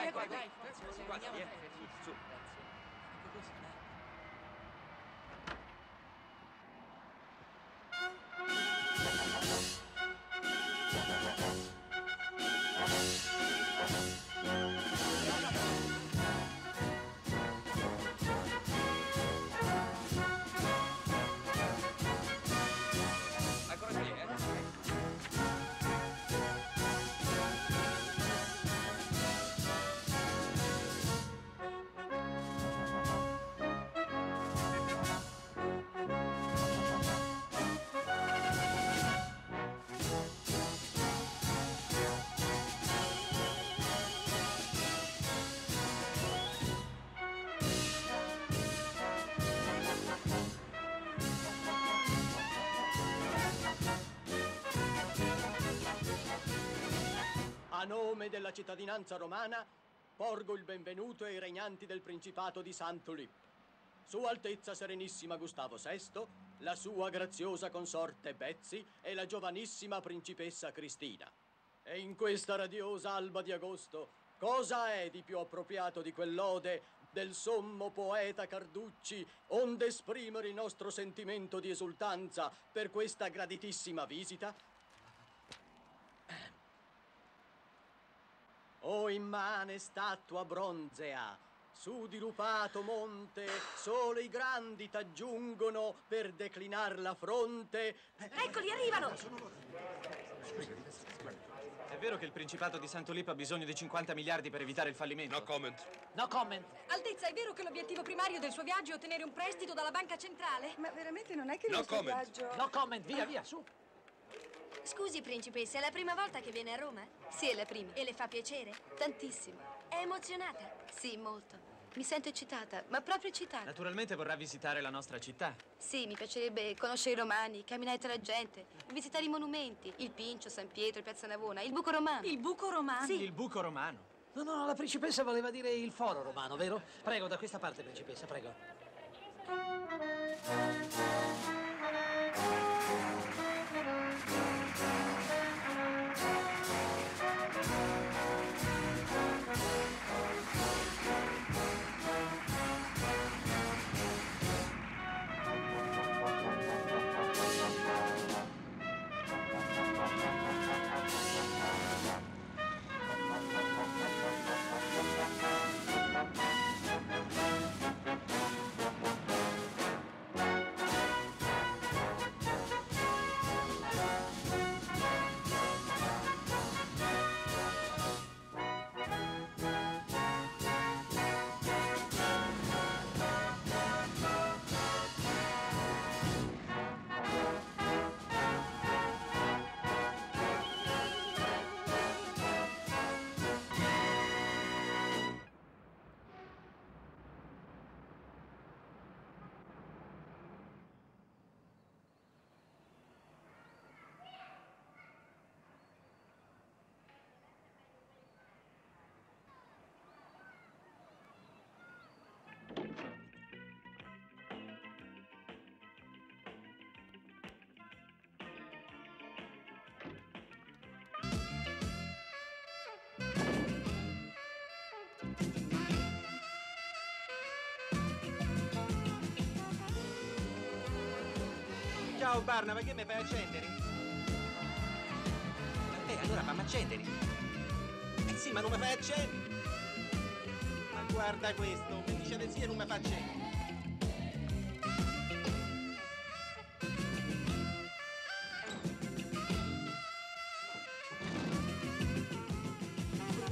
Eccoli, dai, dai, della cittadinanza romana porgo il benvenuto ai regnanti del Principato di Sant'Olip. Sua Altezza Serenissima Gustavo VI, la sua graziosa consorte Betsy e la giovanissima principessa Cristina. E in questa radiosa alba di agosto, cosa è di più appropriato di quell'ode del sommo poeta Carducci, onde esprimere il nostro sentimento di esultanza per questa graditissima visita? O immane statua bronzea, su dirupato monte, solo i grandi t'aggiungono per declinar la fronte. Eccoli, arrivano! È vero che il Principato di Sant'Olippo ha bisogno di 50 miliardi per evitare il fallimento? No comment. No comment. Altezza, è vero che l'obiettivo primario del suo viaggio è ottenere un prestito dalla banca centrale? Ma veramente non è che il No nostro comment. viaggio... No comment, via, via, su. Scusi, principessa, è la prima volta che viene a Roma? Sì, è la prima. E le fa piacere? Tantissimo. È emozionata? Sì, molto. Mi sento eccitata, ma proprio eccitata. Naturalmente vorrà visitare la nostra città. Sì, mi piacerebbe conoscere i romani, camminare tra la gente, visitare i monumenti, il Pincio, San Pietro, Piazza Navona, il buco romano. Il buco romano? Sì. Il buco romano. No, no, la principessa voleva dire il foro romano, vero? Prego, da questa parte, principessa, prego. Ciao Barnaba, che mi fai accendere? Eh, allora fammi accendere. Eh sì, ma non mi fai accendere. Ma guarda questo, mi dice di sì e non mi fa accendere.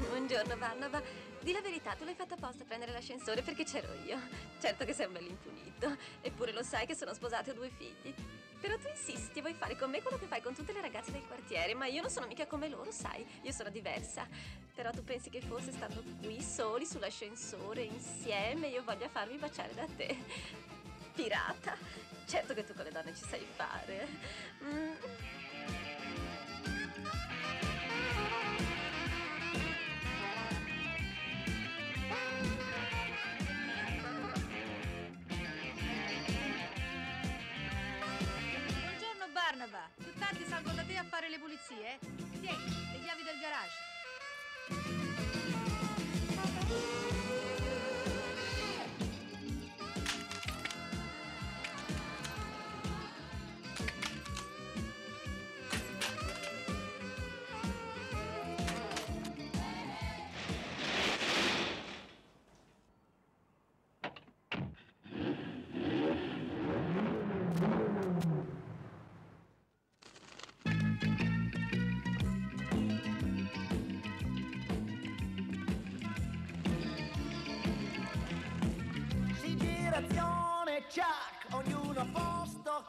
Buongiorno, Vannova. Di la verità, tu l'hai fatta apposta a prendere l'ascensore perché c'ero io. Certo che sei un bel impunito. Eppure lo sai che sono sposata e ho due figli. Però tu insisti, vuoi fare con me quello che fai con tutte le ragazze del quartiere, ma io non sono mica come loro, sai. Io sono diversa. Però tu pensi che forse stando qui soli sull'ascensore insieme io voglia farmi baciare da te. Pirata. Certo che tu con le donne ci sai fare. Mm.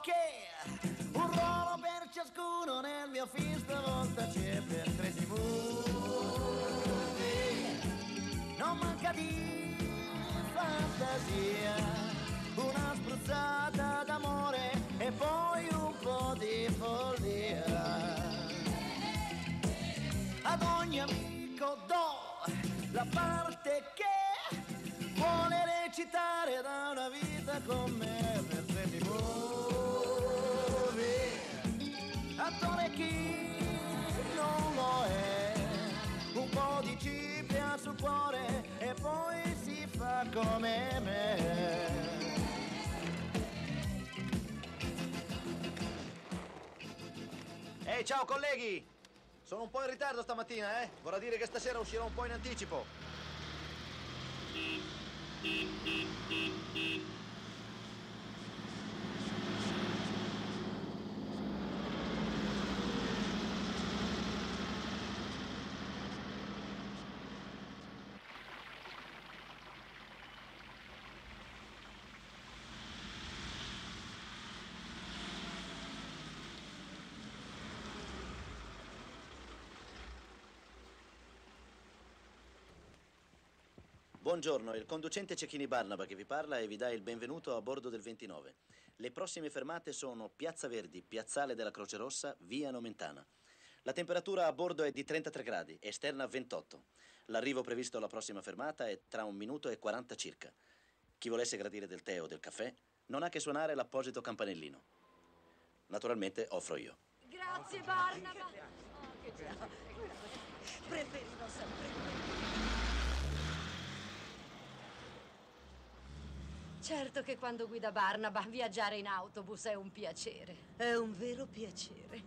Che un ruolo per ciascuno nel mio film stavolta c'è per crazy movie. Non manca di fantasia, una spruzzata d'amore e poi un po' di follia. Ad ogni amico do la parte che vuole recitare da una vita con me chi non lo è, un po' di cipria sul cuore e poi si fa come me. Ehi, ciao colleghi! Sono un po' in ritardo stamattina, eh? Vorrà dire che stasera uscirò un po' in anticipo. Buongiorno, il conducente Cecchini Barnaba che vi parla e vi dà il benvenuto a bordo del 29. Le prossime fermate sono Piazza Verdi, Piazzale della Croce Rossa, Via Nomentana. La temperatura a bordo è di 33 gradi, esterna 28. L'arrivo previsto alla prossima fermata è tra un minuto e 40 circa. Chi volesse gradire del tè o del caffè non ha che suonare l'apposito campanellino. Naturalmente offro io. Grazie, Barnaba. Preferivo sempre Certo che quando guida Barnaba viaggiare in autobus è un piacere. È un vero piacere.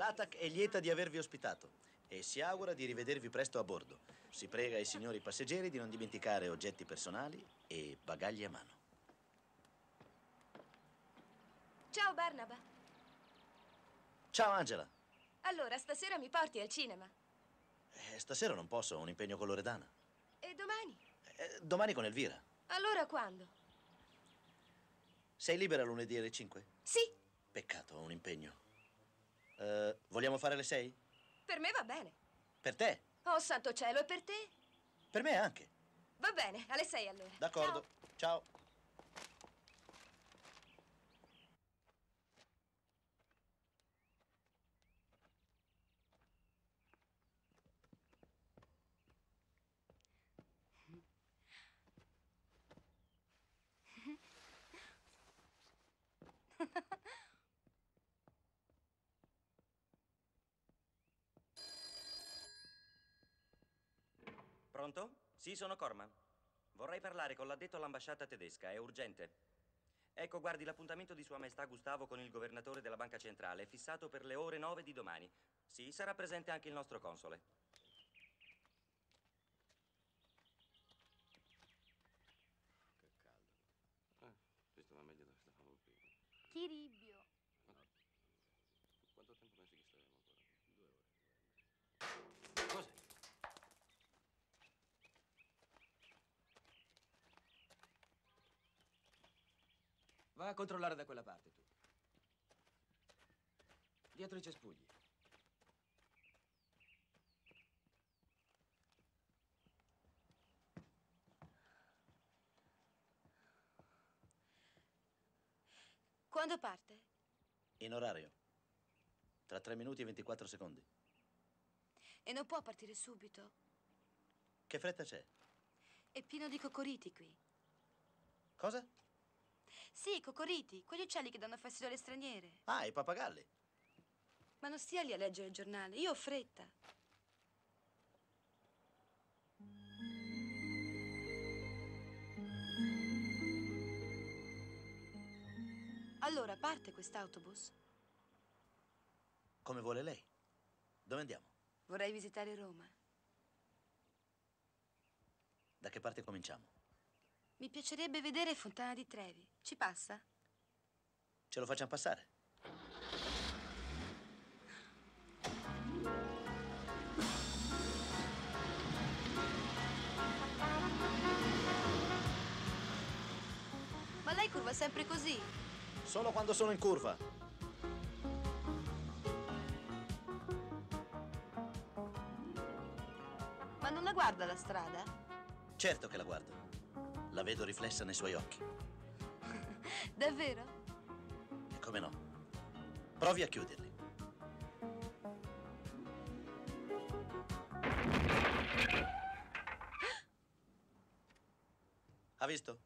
L'ATAC è lieta di avervi ospitato e si augura di rivedervi presto a bordo. Si prega i signori passeggeri di non dimenticare oggetti personali e bagagli a mano. Ciao Barnaba. Ciao Angela. Allora, stasera mi porti al cinema. Eh, stasera non posso, ho un impegno con Loredana. E domani? Eh, domani con Elvira. Allora quando? Sei libera lunedì alle 5? Sì, Peccato, ho un impegno. Eh, vogliamo fare le 6? per me va bene. Per te? Oh, santo cielo, e per te? Per me anche. Va bene, alle sei allora. D'accordo. Ciao. Pronto? Sì, sono Corman. Vorrei parlare con l'addetto all'ambasciata tedesca, è urgente. Ecco, guardi, l'appuntamento di Sua Maestà Gustavo con il governatore della Banca Centrale è fissato per le ore 9 di domani. Sì, sarà presente anche il nostro console. Che caldo. Eh, questo va meglio da stavamo prima. Chiribbio. Quanto tempo pensi che staremo ancora? Due ore. Cos'è? Va a controllare da quella parte, tu. Dietro i cespugli. Quando parte? In orario. Tra 3 minuti e 24 secondi. E non può partire subito. Che fretta c'è? È pieno di cocoriti qui. Cosa? Sì, cocoriti, quegli uccelli che danno fastidio alle straniere. Ah, i pappagalli. Ma non stia lì a leggere il giornale, io ho fretta. Allora, parte quest'autobus? Come vuole lei. Dove andiamo? Vorrei visitare Roma. Da che parte cominciamo? Mi piacerebbe vedere Fontana di Trevi. Ci passa? Ce lo facciamo passare? Ma lei curva sempre così? Solo quando sono in curva. Ma non la guarda la strada? Certo che la guardo. La vedo riflessa nei suoi occhi. Davvero? E come no? Provi a chiuderli. Ha visto?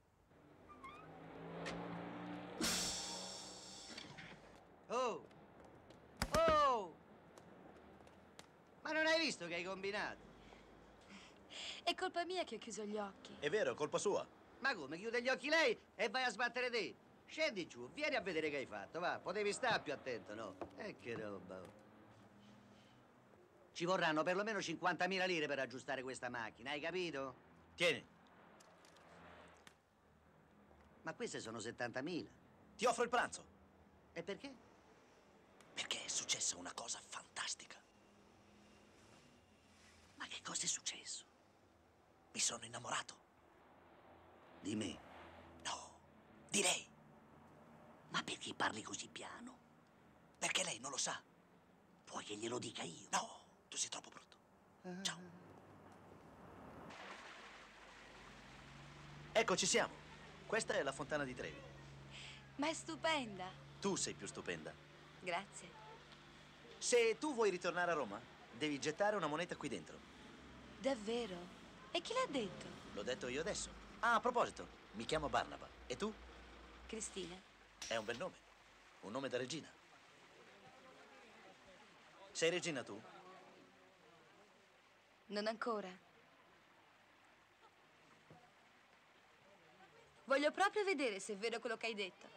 Oh! Oh! Ma non hai visto che hai combinato? È colpa mia che ho chiuso gli occhi. È vero, è colpa sua. Ma come, chiude gli occhi lei e vai a sbattere te? Scendi giù, vieni a vedere che hai fatto, va. Potevi stare più attento, no? E che roba. oh. Ci vorranno perlomeno 50.000 lire per aggiustare questa macchina, hai capito? Tieni, Ma queste sono 70.000. ti offro il pranzo. E perché? Perché è successa una cosa fantastica. Ma che cosa è successo? Mi sono innamorato. Di me? No, di lei. Ma perché parli così piano? Perché lei non lo sa. Vuoi che glielo dica io? No, tu sei troppo brutto. Ciao. Ecco, ci siamo. Questa è la fontana di Trevi. Ma è stupenda. Tu sei più stupenda. Grazie. Se tu vuoi ritornare a Roma, devi gettare una moneta qui dentro. Davvero? E chi l'ha detto? L'ho detto io adesso. Ah, a proposito, mi chiamo Barnaba. E tu? Cristina. È un bel nome. Un nome da regina. Sei regina tu? Non ancora. Voglio proprio vedere se è vero quello che hai detto.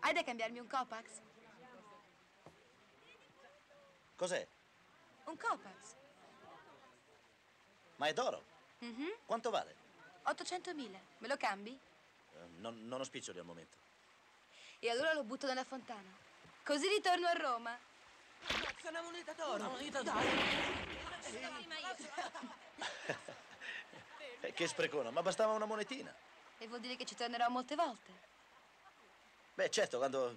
Hai da cambiarmi un Copax? Cos'è? Un Copax? Ma è d'oro. Mhm. Quanto vale? 800.000. Me lo cambi? Eh, non, non ho spiccioli al momento. E allora lo butto nella fontana. Così ritorno a Roma. Cazzo, una moneta d'oro! Una moneta Dai. Eh, che sprecona, ma bastava una monetina. E vuol dire che ci tornerò molte volte. Beh, certo, quando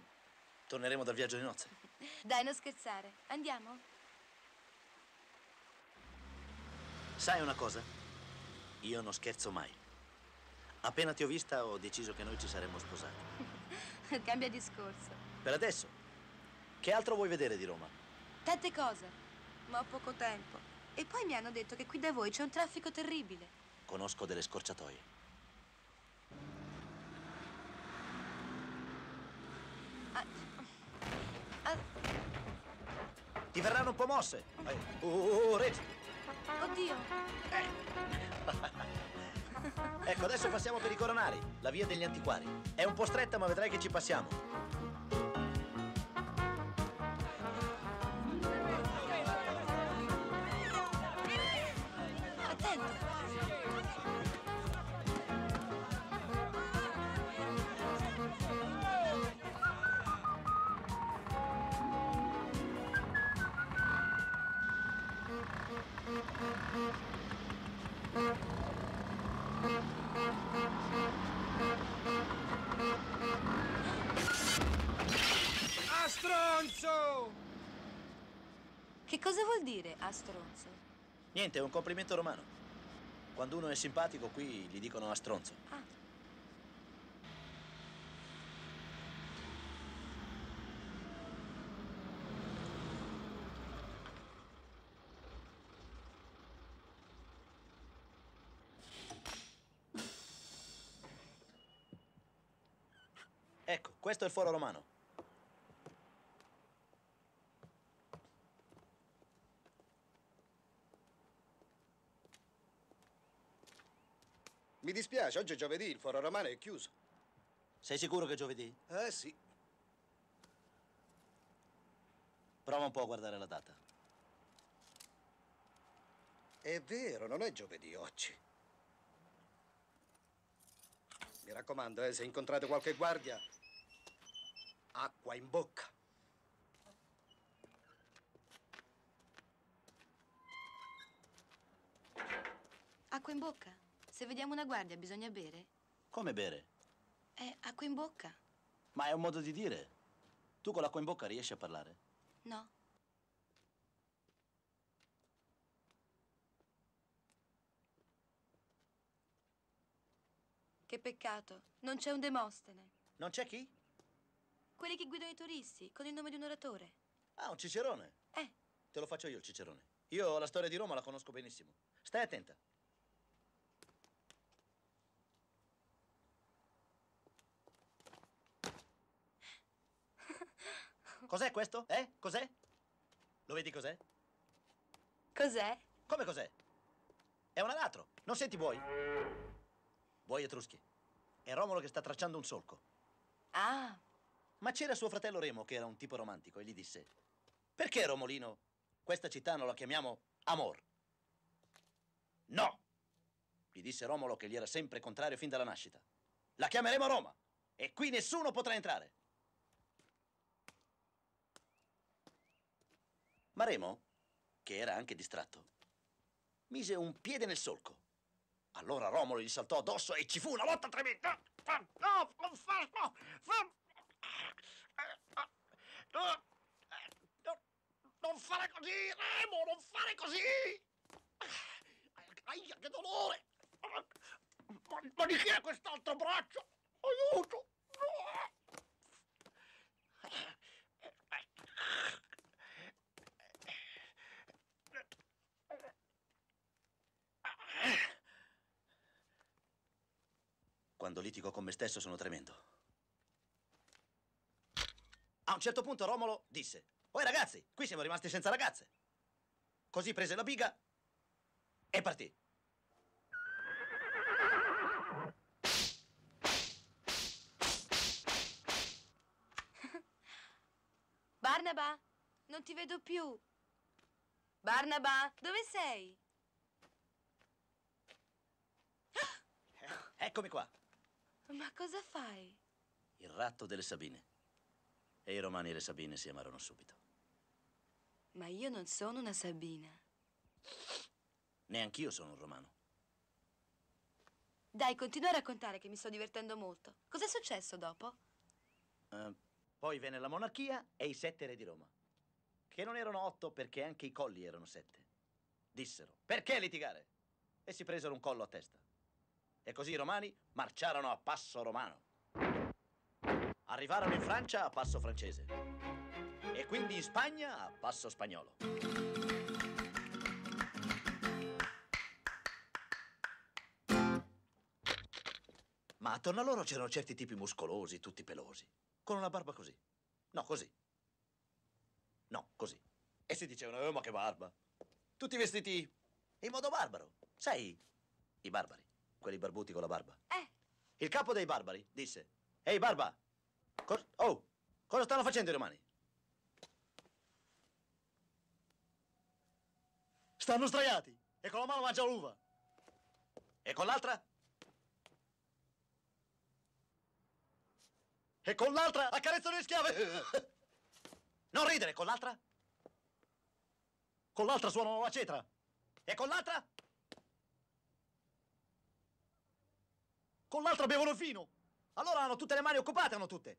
torneremo dal viaggio di nozze. Dai, non scherzare. Andiamo? Sai una cosa? Io non scherzo mai. Appena ti ho vista ho deciso che noi ci saremmo sposati. Cambia discorso. Per adesso, che altro vuoi vedere di Roma? Tante cose, ma ho poco tempo. E poi mi hanno detto che qui da voi c'è un traffico terribile. Conosco delle scorciatoie. Ah, Ti verranno un po' mosse. Eh, Oh, oh, oh, Reggi. oddio. Ecco, adesso passiamo per i coronari, la via degli antiquari. È un po' stretta, ma vedrai che ci passiamo. dire a stronzo? Niente, è un complimento romano. Quando uno è simpatico qui gli dicono a stronzo. Ah. Ecco, questo è il foro romano. Dispiace, oggi è giovedì, il foro romano è chiuso. Sei sicuro che è giovedì? Eh sì. Prova un po' a guardare la data. È vero, non è giovedì oggi. Mi raccomando, eh, se incontrate qualche guardia, acqua in bocca. Acqua in bocca. Se vediamo una guardia, bisogna bere? Come bere? Eh, acqua in bocca. Ma è un modo di dire. Tu con l'acqua in bocca riesci a parlare? No. Che peccato. Non c'è un Demostene. Non c'è chi? Quelli che guidano i turisti, con il nome di un oratore. Ah, un cicerone. Eh. Te lo faccio io il cicerone. Io la storia di Roma la conosco benissimo. Stai attenta. Cos'è questo? Eh? Cos'è? Lo vedi cos'è? Cos'è? Come cos'è? È un anatro. Non senti buoi? Buoi etruschi. È Romolo che sta tracciando un solco. Ah. Ma c'era suo fratello Remo, che era un tipo romantico, e gli disse: Perché Romolino questa città non la chiamiamo Amor? No! Gli disse Romolo che gli era sempre contrario fin dalla nascita. La chiameremo Roma e qui nessuno potrà entrare. Ma Remo, che era anche distratto, mise un piede nel solco. Allora Romolo gli saltò addosso e ci fu una lotta tremenda. No, non fa, no, fa- no, no, non fare così, Remo, non fare così. Aia, che dolore. Ma, ma di chi è quest'altro braccio? Aiuto. Quando litigo con me stesso sono tremendo. A un certo punto Romolo disse: Oi ragazzi, qui siamo rimasti senza ragazze. Così prese la biga e partì. Barnaba, non ti vedo più. Barnaba, dove sei? Eccomi qua, Ma cosa fai? il ratto delle Sabine. E i romani e le Sabine si amarono subito. Ma io non sono una Sabina. Neanch'io sono un romano. Dai, continua a raccontare che mi sto divertendo molto. Cos'è successo dopo? Eh, poi venne la monarchia e i sette re di Roma. Che non erano otto perché anche i colli erano sette. Dissero, perché litigare? E si presero un collo a testa. E così i romani marciarono a passo romano. Arrivarono in Francia a passo francese. E quindi in Spagna a passo spagnolo. Ma attorno a loro c'erano certi tipi muscolosi, tutti pelosi, con una barba così. No, così. No, così. E si dicevano, oh, ma che barba. Tutti vestiti in modo barbaro. Sai, i barbari, quelli barbuti con la barba. Eh. Il capo dei barbari disse, ehi barba, cos- oh, cosa stanno facendo i romani? Stanno sdraiati e con la mano mangiano l'uva. E con l'altra? E con l'altra accarezzano le schiave. Non ridere, con l'altra? Con l'altra suonano la cetra. E con l'altra? Con l'altra bevono il vino. Allora hanno tutte le mani occupate, hanno tutte.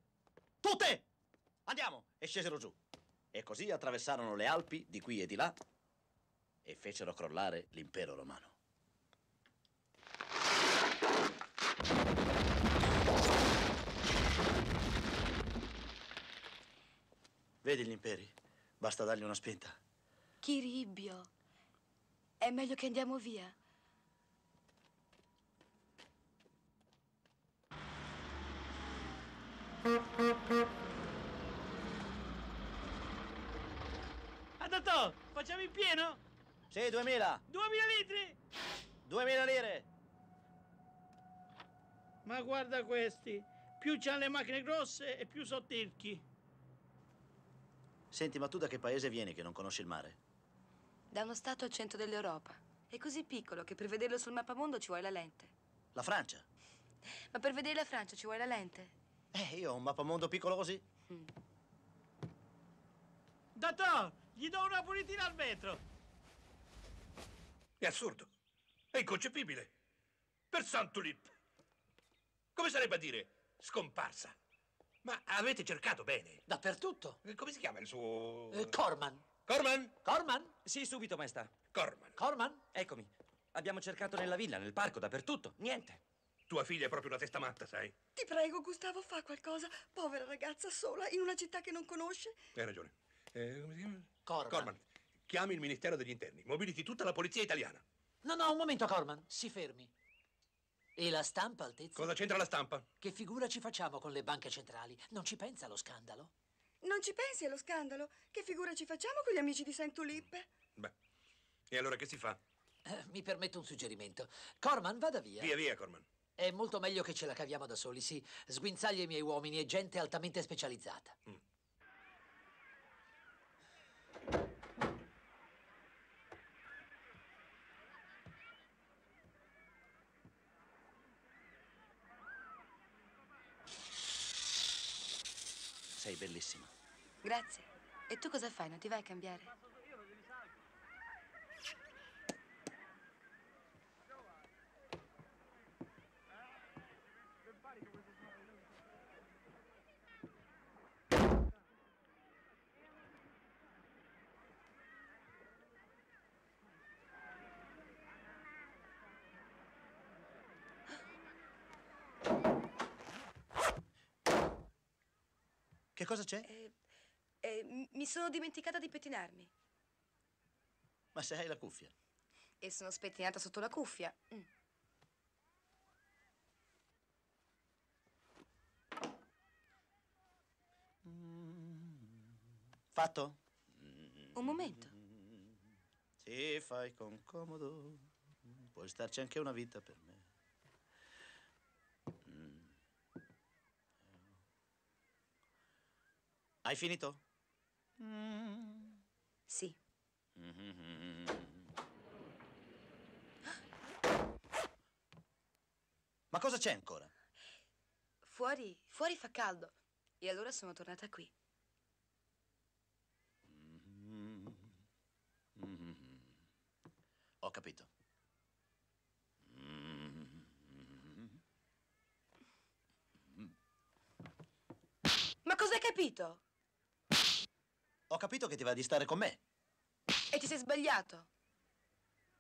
Tutte! Andiamo! E scesero giù. E così attraversarono le Alpi di qui e di là e fecero crollare l'impero romano. Vedi gli imperi? Basta dargli una spinta. Chiribbio. È meglio che andiamo via. Adatto, facciamo in pieno? Sì, 2000. 2000 litri? 2000 lire. Ma guarda questi, più c'hanno le macchine grosse e più sottilchi. Senti, ma tu da che paese vieni che non conosci il mare? Da uno stato al centro dell'Europa. È così piccolo che per vederlo sul mappamondo ci vuoi la lente. La Francia? Ma per vedere la Francia ci vuoi la lente? Eh, io ho un mappamondo piccolo così. Datò, gli do una pulitina al vetro. È assurdo. È inconcepibile. Per Santulip. Come sarebbe a dire scomparsa? Ma avete cercato bene. Dappertutto. Eh, Come si chiama il suo... Eh, Corman. Corman? Corman? Sì, subito, maestà. Corman. Corman? Eccomi. Abbiamo cercato nella villa, nel parco, dappertutto. Niente. Tua figlia è proprio una testa matta, sai? Ti prego, Gustavo, fa qualcosa. Povera ragazza sola, in una città che non conosce. Hai ragione. Eh, come si chiama? Corman. Corman. Chiami il Ministero degli Interni. Mobiliti tutta la polizia italiana. No, no, un momento, Corman. Si fermi. E la stampa, Altezza? Cosa c'entra la stampa? Che figura ci facciamo con le banche centrali? Non ci pensa allo scandalo? Non ci pensi allo scandalo? Che figura ci facciamo con gli amici di Saint Tulippe? Beh. E allora che si fa? Eh, mi permetto un suggerimento. Corman, vada via. Via, via, Corman. È molto meglio che ce la caviamo da soli, sì. Sguinzaglia i miei uomini e gente altamente specializzata. Sei bellissima. Grazie. E tu cosa fai? Non ti vai a cambiare? Cosa c'è? Eh, eh, mi sono dimenticata di pettinarmi. Ma se hai la cuffia. E sono spettinata sotto la cuffia. Mm. Fatto? Un momento. Sì, fai con comodo. Puoi starci anche una vita per me. Hai finito? Sì. Mm-hmm. Ma cosa c'è ancora? Fuori, fuori fa caldo. E allora sono tornata qui. Ho capito. Ma cosa hai capito? Ho capito che ti va di stare con me. E ti sei sbagliato?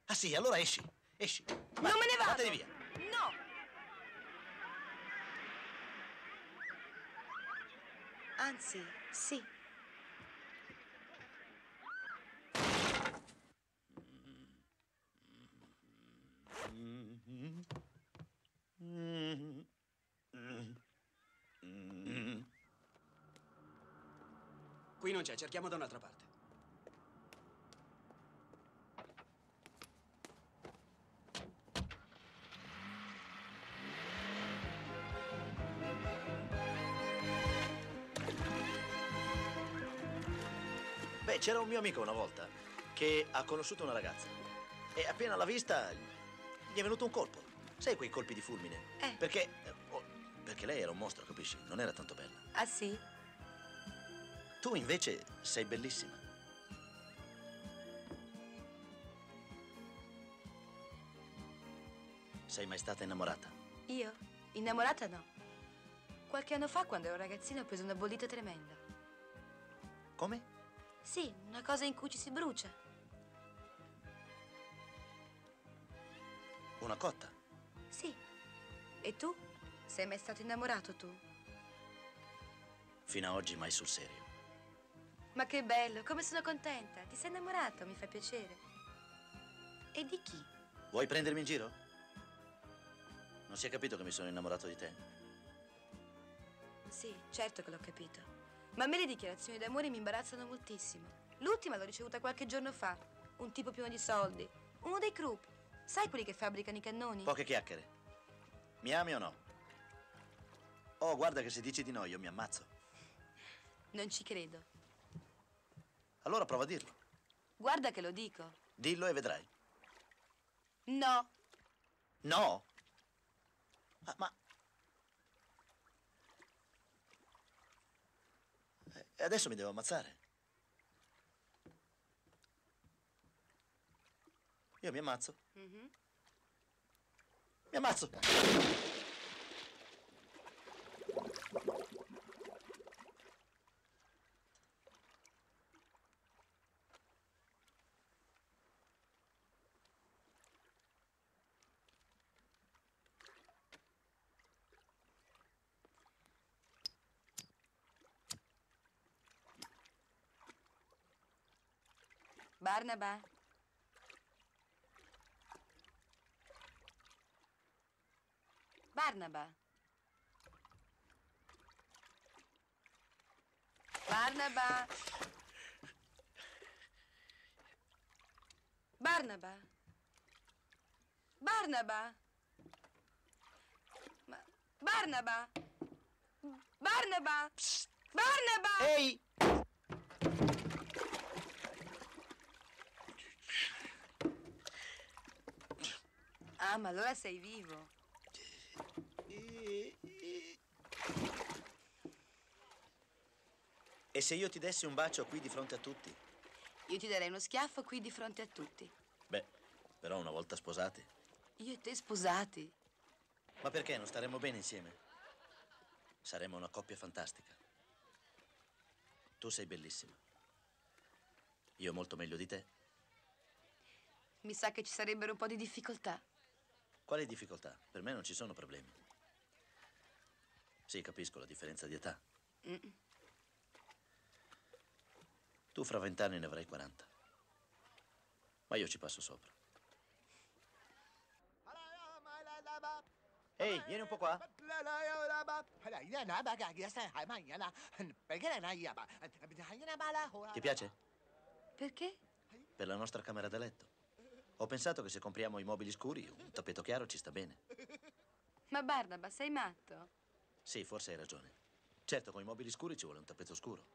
Ah sì, allora esci. Esci. non me ne vado! Vattene via. No! Anzi, sì. Qui non c'è, cerchiamo da un'altra parte. Beh, c'era un mio amico una volta che ha conosciuto una ragazza e appena l'ha vista gli è venuto un colpo. Sai quei colpi di fulmine? Eh. Perché eh, oh, perché lei era un mostro, capisci? Non era tanto bella. Ah sì? Tu invece sei bellissima. Sei mai stata innamorata? Io? Innamorata no. Qualche anno fa, quando ero ragazzina, ho preso una bollita tremenda. Come? Sì, una cosa in cui ci si brucia. Una cotta? Sì. E tu? Sei mai stato innamorato tu? Fino a oggi mai sul serio. Ma che bello, come sono contenta. Ti sei innamorato, mi fa piacere. E di chi? Vuoi prendermi in giro? Non si è capito che mi sono innamorato di te? Sì, certo che l'ho capito. Ma a me le dichiarazioni d'amore mi imbarazzano moltissimo. L'ultima l'ho ricevuta qualche giorno fa. Un tipo pieno di soldi. Uno dei Krupp. Sai quelli che fabbricano i cannoni? Poche chiacchiere. Mi ami o no? Oh, guarda che se dici di no io mi ammazzo. Non ci credo. Allora prova a dirlo. Guarda che lo dico. Dillo e vedrai. No. No? Ah, ma... E adesso mi devo ammazzare. Io mi ammazzo. Mhm. Mi ammazzo. Barnaba? Barnaba? Barnaba? Barnaba? Barnaba? Ma- Barnaba? Barnaba? Barnaba? Ehi! Ah, ma allora sei vivo. E se io ti dessi un bacio qui di fronte a tutti? Io ti darei uno schiaffo qui di fronte a tutti. Beh, però una volta sposati. Io e te sposati. Ma perché non staremmo bene insieme? Saremmo una coppia fantastica. Tu sei bellissima. Io molto meglio di te. Mi sa che ci sarebbero un po' di difficoltà. Quali difficoltà? Per me non ci sono problemi. Sì, capisco la differenza di età. Mm. Tu fra vent'anni ne avrai 40. Ma io ci passo sopra. Ehi, vieni un po' qua. Ti piace? Perché? Per la nostra camera da letto. Ho pensato che se compriamo i mobili scuri, un tappeto chiaro ci sta bene. Ma Barnaba, sei matto? Sì, forse hai ragione. Certo, con i mobili scuri ci vuole un tappeto scuro.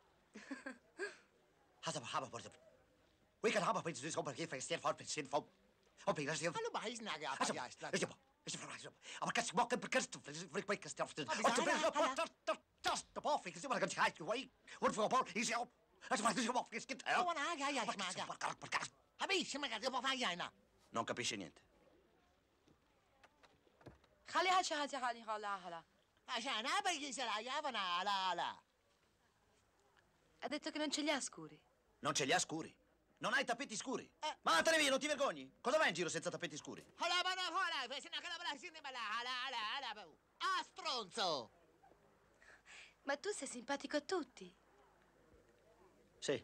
We kan hebben op dit op een gegeven moment voor zin van. Op een gegeven Hallo, maar hij is naga. Is Ja, het? Is het? Is het? Maar kan je mokken bekend voor ik weet het Ah, maar ja, ja, ja. Dat de bal vliegt, maar kan je uit je way. Wat voor bal is hij op? Als maar dus op is kind. Oh, een haga, ja, is maga. Habi, si maga, devo fare yana. Non capisce niente. خليها شهادة خلي خلا خلا عشان ابي يسال يافنا على على Ha detto che non ce li ha scuri. Non ce li ha scuri. Non hai tappeti scuri. Ma vattene via, non ti vergogni? Cosa vai in giro senza tappeti scuri? هلا بنا هلا فسنا كلا بلا سيني بلا على على على بو Ah, stronzo! Ma tu sei simpatico a tutti. Sì.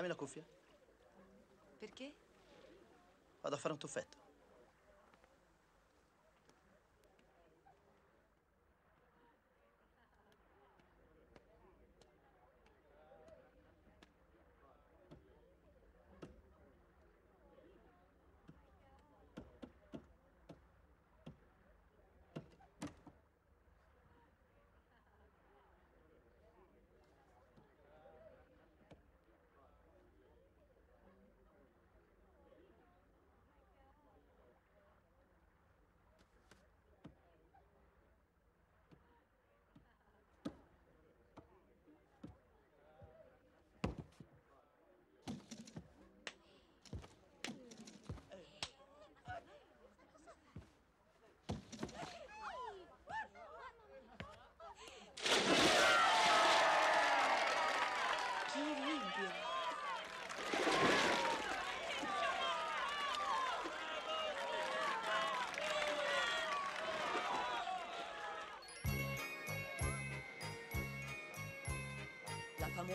Dammi la cuffia. Perché? Vado a fare un tuffetto.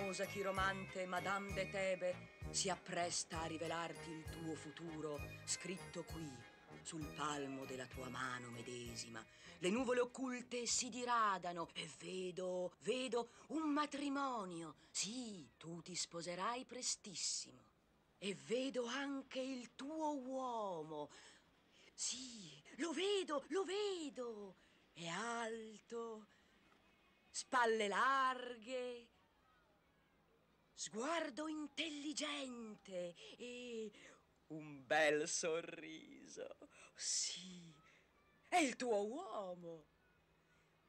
Famosa chiromante Madame de Tebe si appresta a rivelarti il tuo futuro, scritto qui, sul palmo della tua mano medesima. Le nuvole occulte si diradano e vedo, vedo un matrimonio. Sì, tu ti sposerai prestissimo. E vedo anche il tuo uomo. Sì, lo vedo, lo vedo. È alto, spalle larghe, sguardo intelligente e un bel sorriso. Sì, è il tuo uomo.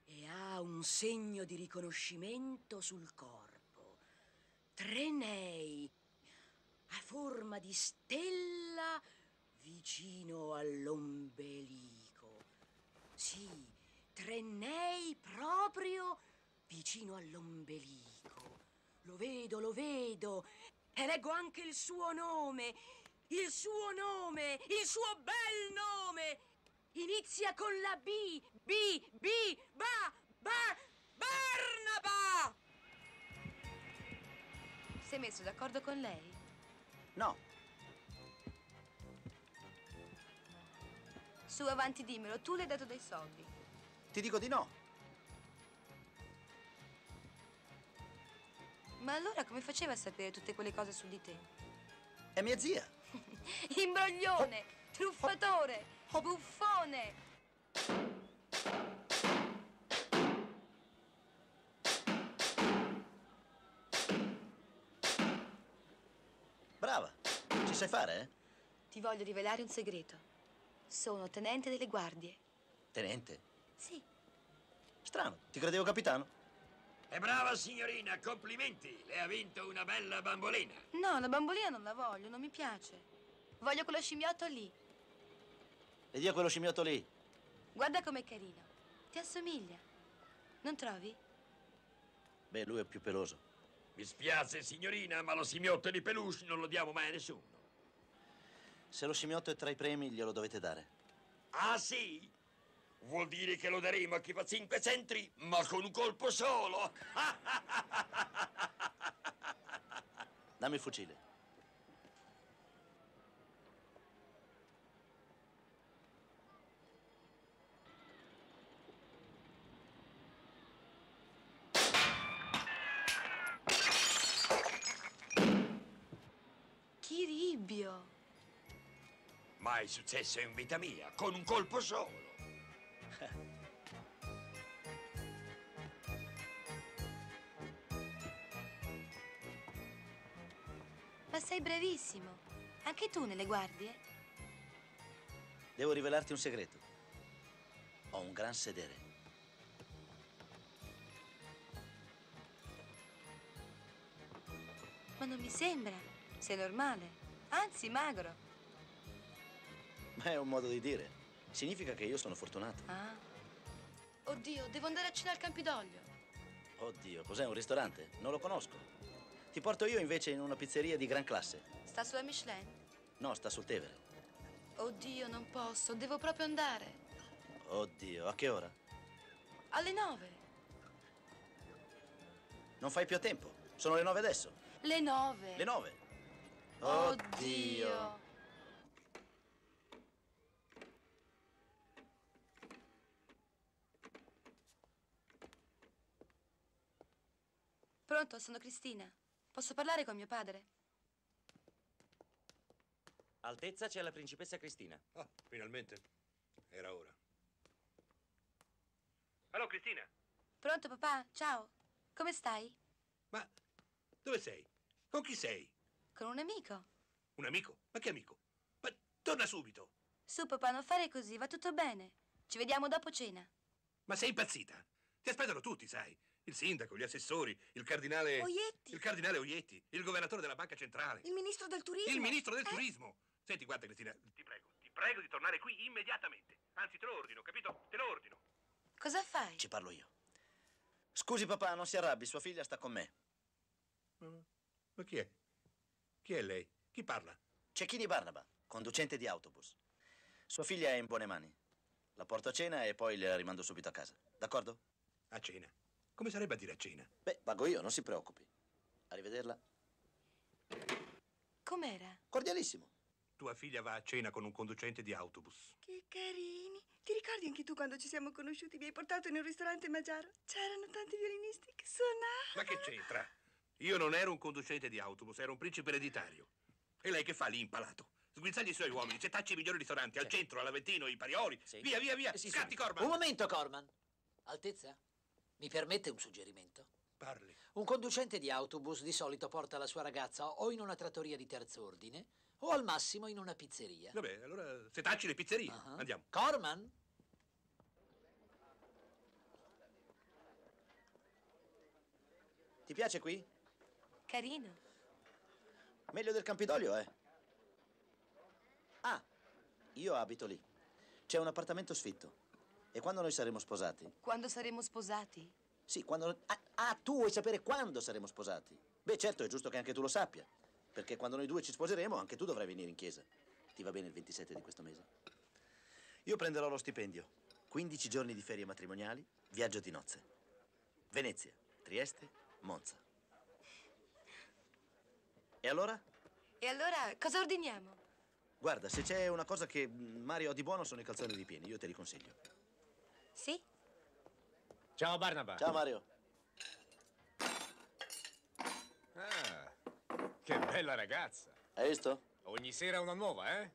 E ha un segno di riconoscimento sul corpo. Tre nei a forma di stella vicino all'ombelico. Sì, tre nei proprio vicino all'ombelico. Lo vedo, lo vedo. E leggo anche il suo nome. Il suo nome, il suo bel nome. Inizia con la B. B, B, ba, ba, Barnaba. Sei messo d'accordo con lei? No, Su, avanti, dimmelo. Tu le hai dato dei soldi. ti dico di no. Ma allora come faceva a sapere tutte quelle cose su di te? È mia zia. Imbroglione, truffatore, buffone. Brava. Ci sai fare, eh? Ti voglio rivelare un segreto. Sono tenente delle guardie. Tenente. Sì. Strano, ti credevo capitano. È brava signorina, complimenti. Le ha vinto una bella bambolina. No, la bambolina non la voglio, non mi piace. Voglio quello scimmiotto lì. E dia quello scimmiotto lì. Guarda com'è carino. Ti assomiglia. Non trovi? Beh, lui è più peloso. Mi spiace signorina, ma lo simiotto di peluche non lo diamo mai a nessuno. Se lo scimmiotto è tra i premi, glielo dovete dare. Ah sì? Vuol dire che lo daremo a chi fa cinque centri, ma con un colpo solo. Dammi il fucile. Chi ribbio. Mai successo in vita mia, con un colpo solo. Ma sei bravissimo. Anche tu nelle guardie? Devo rivelarti un segreto. Ho un gran sedere. Ma non mi sembra. Sei normale. Anzi, magro. Ma è un modo di dire. Significa che io sono fortunato. Ah. Oddio, devo andare a cena al Campidoglio. Oddio, cos'è un ristorante? Non lo conosco. Ti porto io invece in una pizzeria di gran classe. Sta sulla Michelin? No, sta sul Tevere. Oddio, non posso. Devo proprio andare. Oddio, a che ora? Alle nove. Non fai più a tempo. Sono le nove adesso. Le nove. Le nove. Oddio. Pronto, sono Cristina. Posso parlare con mio padre? Altezza c'è la principessa Cristina. Ah, finalmente. Era ora. Allo, Cristina. Pronto, papà? Ciao. Come stai? Ma dove sei? Con chi sei? Con un amico. Un amico? Ma che amico? Ma torna subito. Su, papà, non fare così, va tutto bene. Ci vediamo dopo cena. Ma sei impazzita? Ti aspettano tutti, sai. Il sindaco, gli assessori, il cardinale... Oietti. Il cardinale Oietti, il governatore della banca centrale. Il ministro del turismo. Il ministro del Eh? turismo. Senti, guarda Cristina, ti prego, ti prego di tornare qui immediatamente. Anzi, te lo ordino, capito? Te lo ordino. Cosa fai? Ci parlo io. Scusi papà, non si arrabbi, sua figlia sta con me. Ma chi è? Chi è lei? Chi parla? Cecchini Barnaba, conducente di autobus. Sua figlia è in buone mani. La porto a cena e poi gliela rimando subito a casa. D'accordo? A cena? Come sarebbe a dire a cena? Beh, pago io, non si preoccupi. Arrivederla. Com'era? Cordialissimo. Tua figlia va a cena con un conducente di autobus. Che carini. Ti ricordi anche tu quando ci siamo conosciuti? Mi hai portato in un ristorante Maggiaro. C'erano tanti violinisti che suonavano. Ma che c'entra? Io non ero un conducente di autobus, ero un principe ereditario. E lei che fa lì impalato? Sguinzagli i suoi uomini, setacci i migliori ristoranti, al centro, all'Aventino, i Parioli. Via, via, via. Sì, sì. Scatti, Corman. Un momento, Corman. Altezza, mi permette un suggerimento? Parli. Un conducente di autobus di solito porta la sua ragazza o in una trattoria di terzo ordine o al massimo in una pizzeria. Vabbè, allora setacci le pizzerie. Andiamo. Corman? Ti piace qui? Carino. Meglio del Campidoglio, eh. Ah, io abito lì. C'è un appartamento sfitto. E quando noi saremo sposati? Quando saremo sposati? Sì, quando... Ah, ah, tu vuoi sapere quando saremo sposati? Beh, certo, è giusto che anche tu lo sappia. Perché quando noi due ci sposeremo, anche tu dovrai venire in chiesa. Ti va bene il 27 di questo mese? Io prenderò lo stipendio. 15 giorni di ferie matrimoniali, viaggio di nozze. Venezia, Trieste, Monza. E allora? E allora cosa ordiniamo? Guarda, se c'è una cosa che mm, Mario ha di buono sono i calzoni ripieni, io te li consiglio. Sì? Ciao Barnaba. Ciao Mario. Ah, che bella ragazza. Hai visto? Ogni sera una nuova, eh?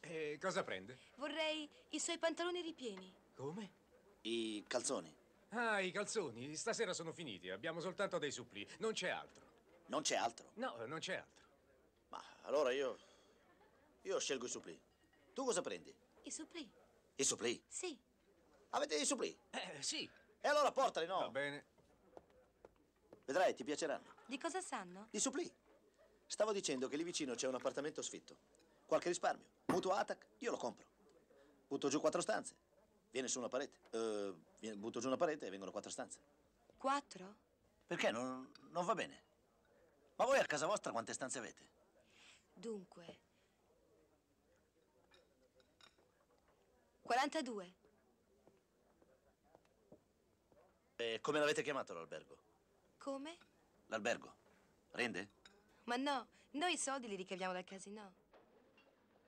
E cosa prende? Vorrei i suoi pantaloni ripieni. Come? I calzoni. Ah, i calzoni. Stasera sono finiti. Abbiamo soltanto dei supplì. Non c'è altro. Non c'è altro? No, non c'è altro. Ma allora io... Io scelgo i supplì. Tu cosa prendi? I supplì? I supplì? Sì. Avete i supplì? Eh, sì. E allora portali, no? Va bene. Vedrai, ti piaceranno. Di cosa sanno? I supplì. Stavo dicendo che lì vicino c'è un appartamento sfitto. Qualche risparmio. Mutuo Atac, io lo compro. Butto giù quattro stanze. Viene su una parete. Viene- butto giù una parete e vengono quattro stanze. Quattro? Perché? Non, non va bene. Ma voi a casa vostra quante stanze avete? Dunque. 42. E come l'avete chiamato l'albergo? Come? L'albergo. Rende? Ma no, noi i soldi li ricaviamo dal casino.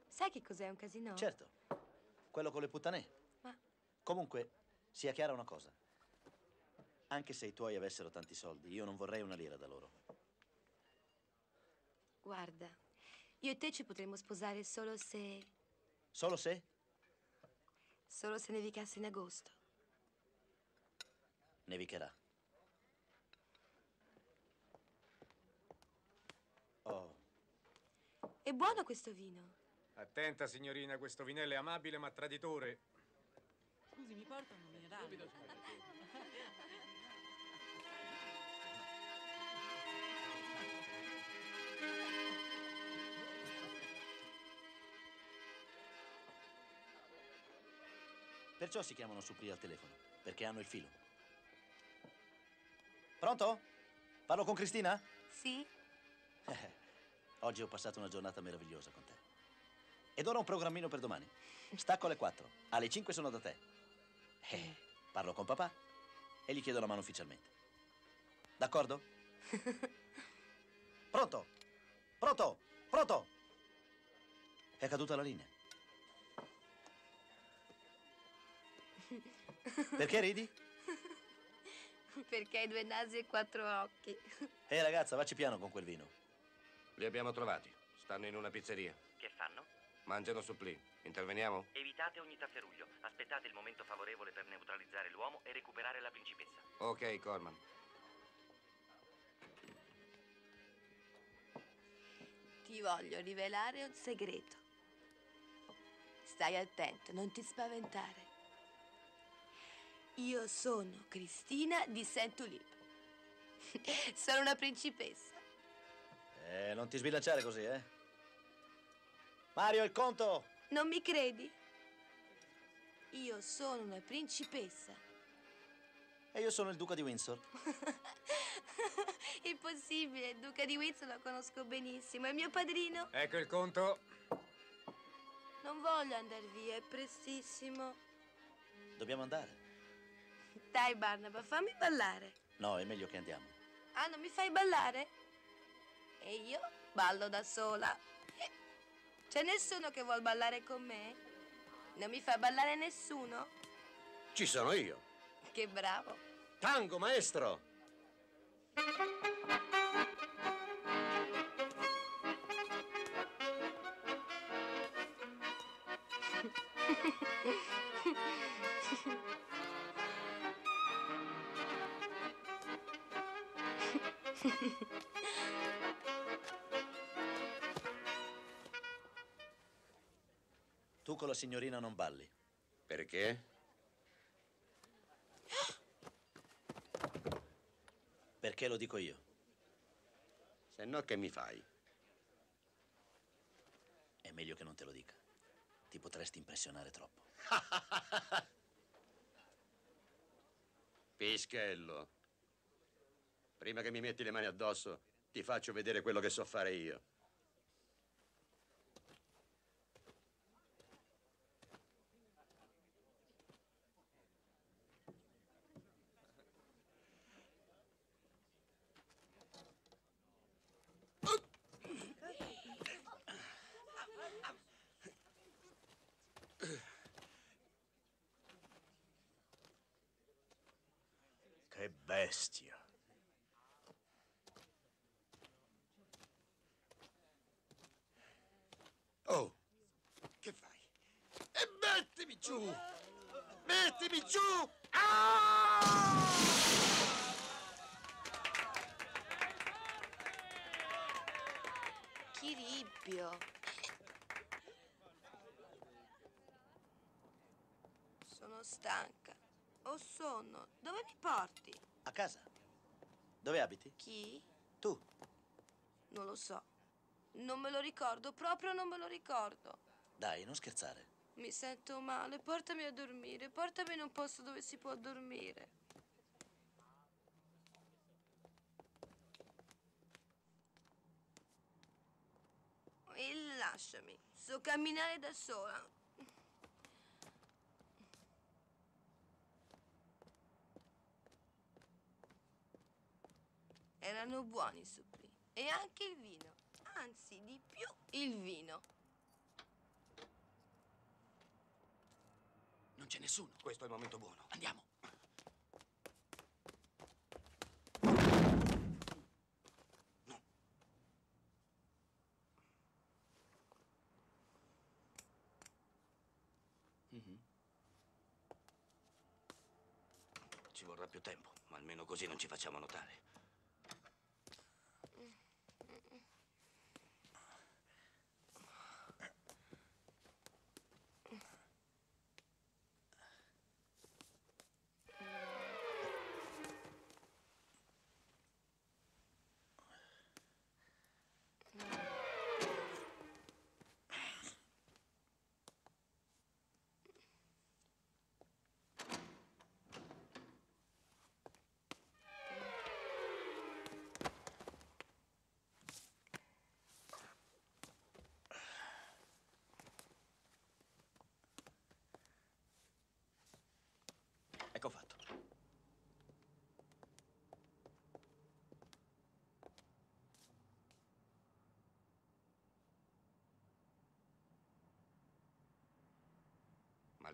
Sai che cos'è un casino? Certo. Quello con le puttanè. Ma- Comunque, sia chiara una cosa. Anche se i tuoi avessero tanti soldi, io non vorrei una lira da loro. Guarda, io e te ci potremmo sposare solo se. Solo se? solo se nevicasse in agosto. Nevicherà. Oh, È buono questo vino. Attenta, signorina, questo vinello è amabile ma traditore. Scusi, mi porta un minerale? perciò si chiamano supplì al telefono, perché hanno il filo. Pronto? Parlo con Cristina? Sì? Eh, oggi ho passato una giornata meravigliosa con te. Ed ora un programmino per domani. Stacco alle 4. Alle 5 sono da te. Eh, parlo con papà e gli chiedo la mano ufficialmente. D'accordo? Pronto? Pronto? Pronto? È caduta la linea. Perché ridi? Perché hai due nasi e quattro occhi. Ehi ragazza, vacci piano con quel vino. Li abbiamo trovati. Stanno in una pizzeria. Che fanno? Mangiano supplì. Interveniamo? Evitate ogni tafferuglio. Aspettate il momento favorevole per neutralizzare l'uomo e recuperare la principessa. Ok, Corman. Ti voglio rivelare un segreto. Stai attento, non ti spaventare. Io sono Cristina di Saint-Ulip. sono una principessa. Eh, non ti sbilanciare così, eh? Mario, il conto! Non mi credi? Io sono una principessa. E io sono il duca di Windsor. Impossibile, il duca di Windsor lo conosco benissimo. È mio padrino. Ecco il conto. Non voglio andare via, è prestissimo. Dobbiamo andare. Dai, Barnaba, fammi ballare. No, è meglio che andiamo. Ah, non mi fai ballare? E io ballo da sola. C'è nessuno che vuol ballare con me? Non mi fa ballare nessuno? Ci sono io. Che bravo. Tango, maestro! Tu con la signorina non balli. Perché? Perché lo dico io. Se no, che mi fai? È meglio che non te lo dica. Ti potresti impressionare troppo. Pischello. Prima che mi metti le mani addosso, ti faccio vedere quello che so fare io. Che bestia. Oh, che fai? E mettimi giù! Mettimi giù! Chi ribbio. Sono stanca. Ho sonno. Dove mi porti? A casa? Dove abiti? Chi? Tu. Non lo so. Non me lo ricordo, proprio non me lo ricordo. Dai, non scherzare. Mi sento male, portami a dormire, portami in un posto dove si può dormire. E lasciami, so camminare da sola. Erano buoni i supplì e anche il vino, anzi di più il vino. Non c'è nessuno. Questo è il momento buono. Andiamo. Mhm. Ci vorrà più tempo, ma almeno così non ci facciamo notare. Ecco fatto.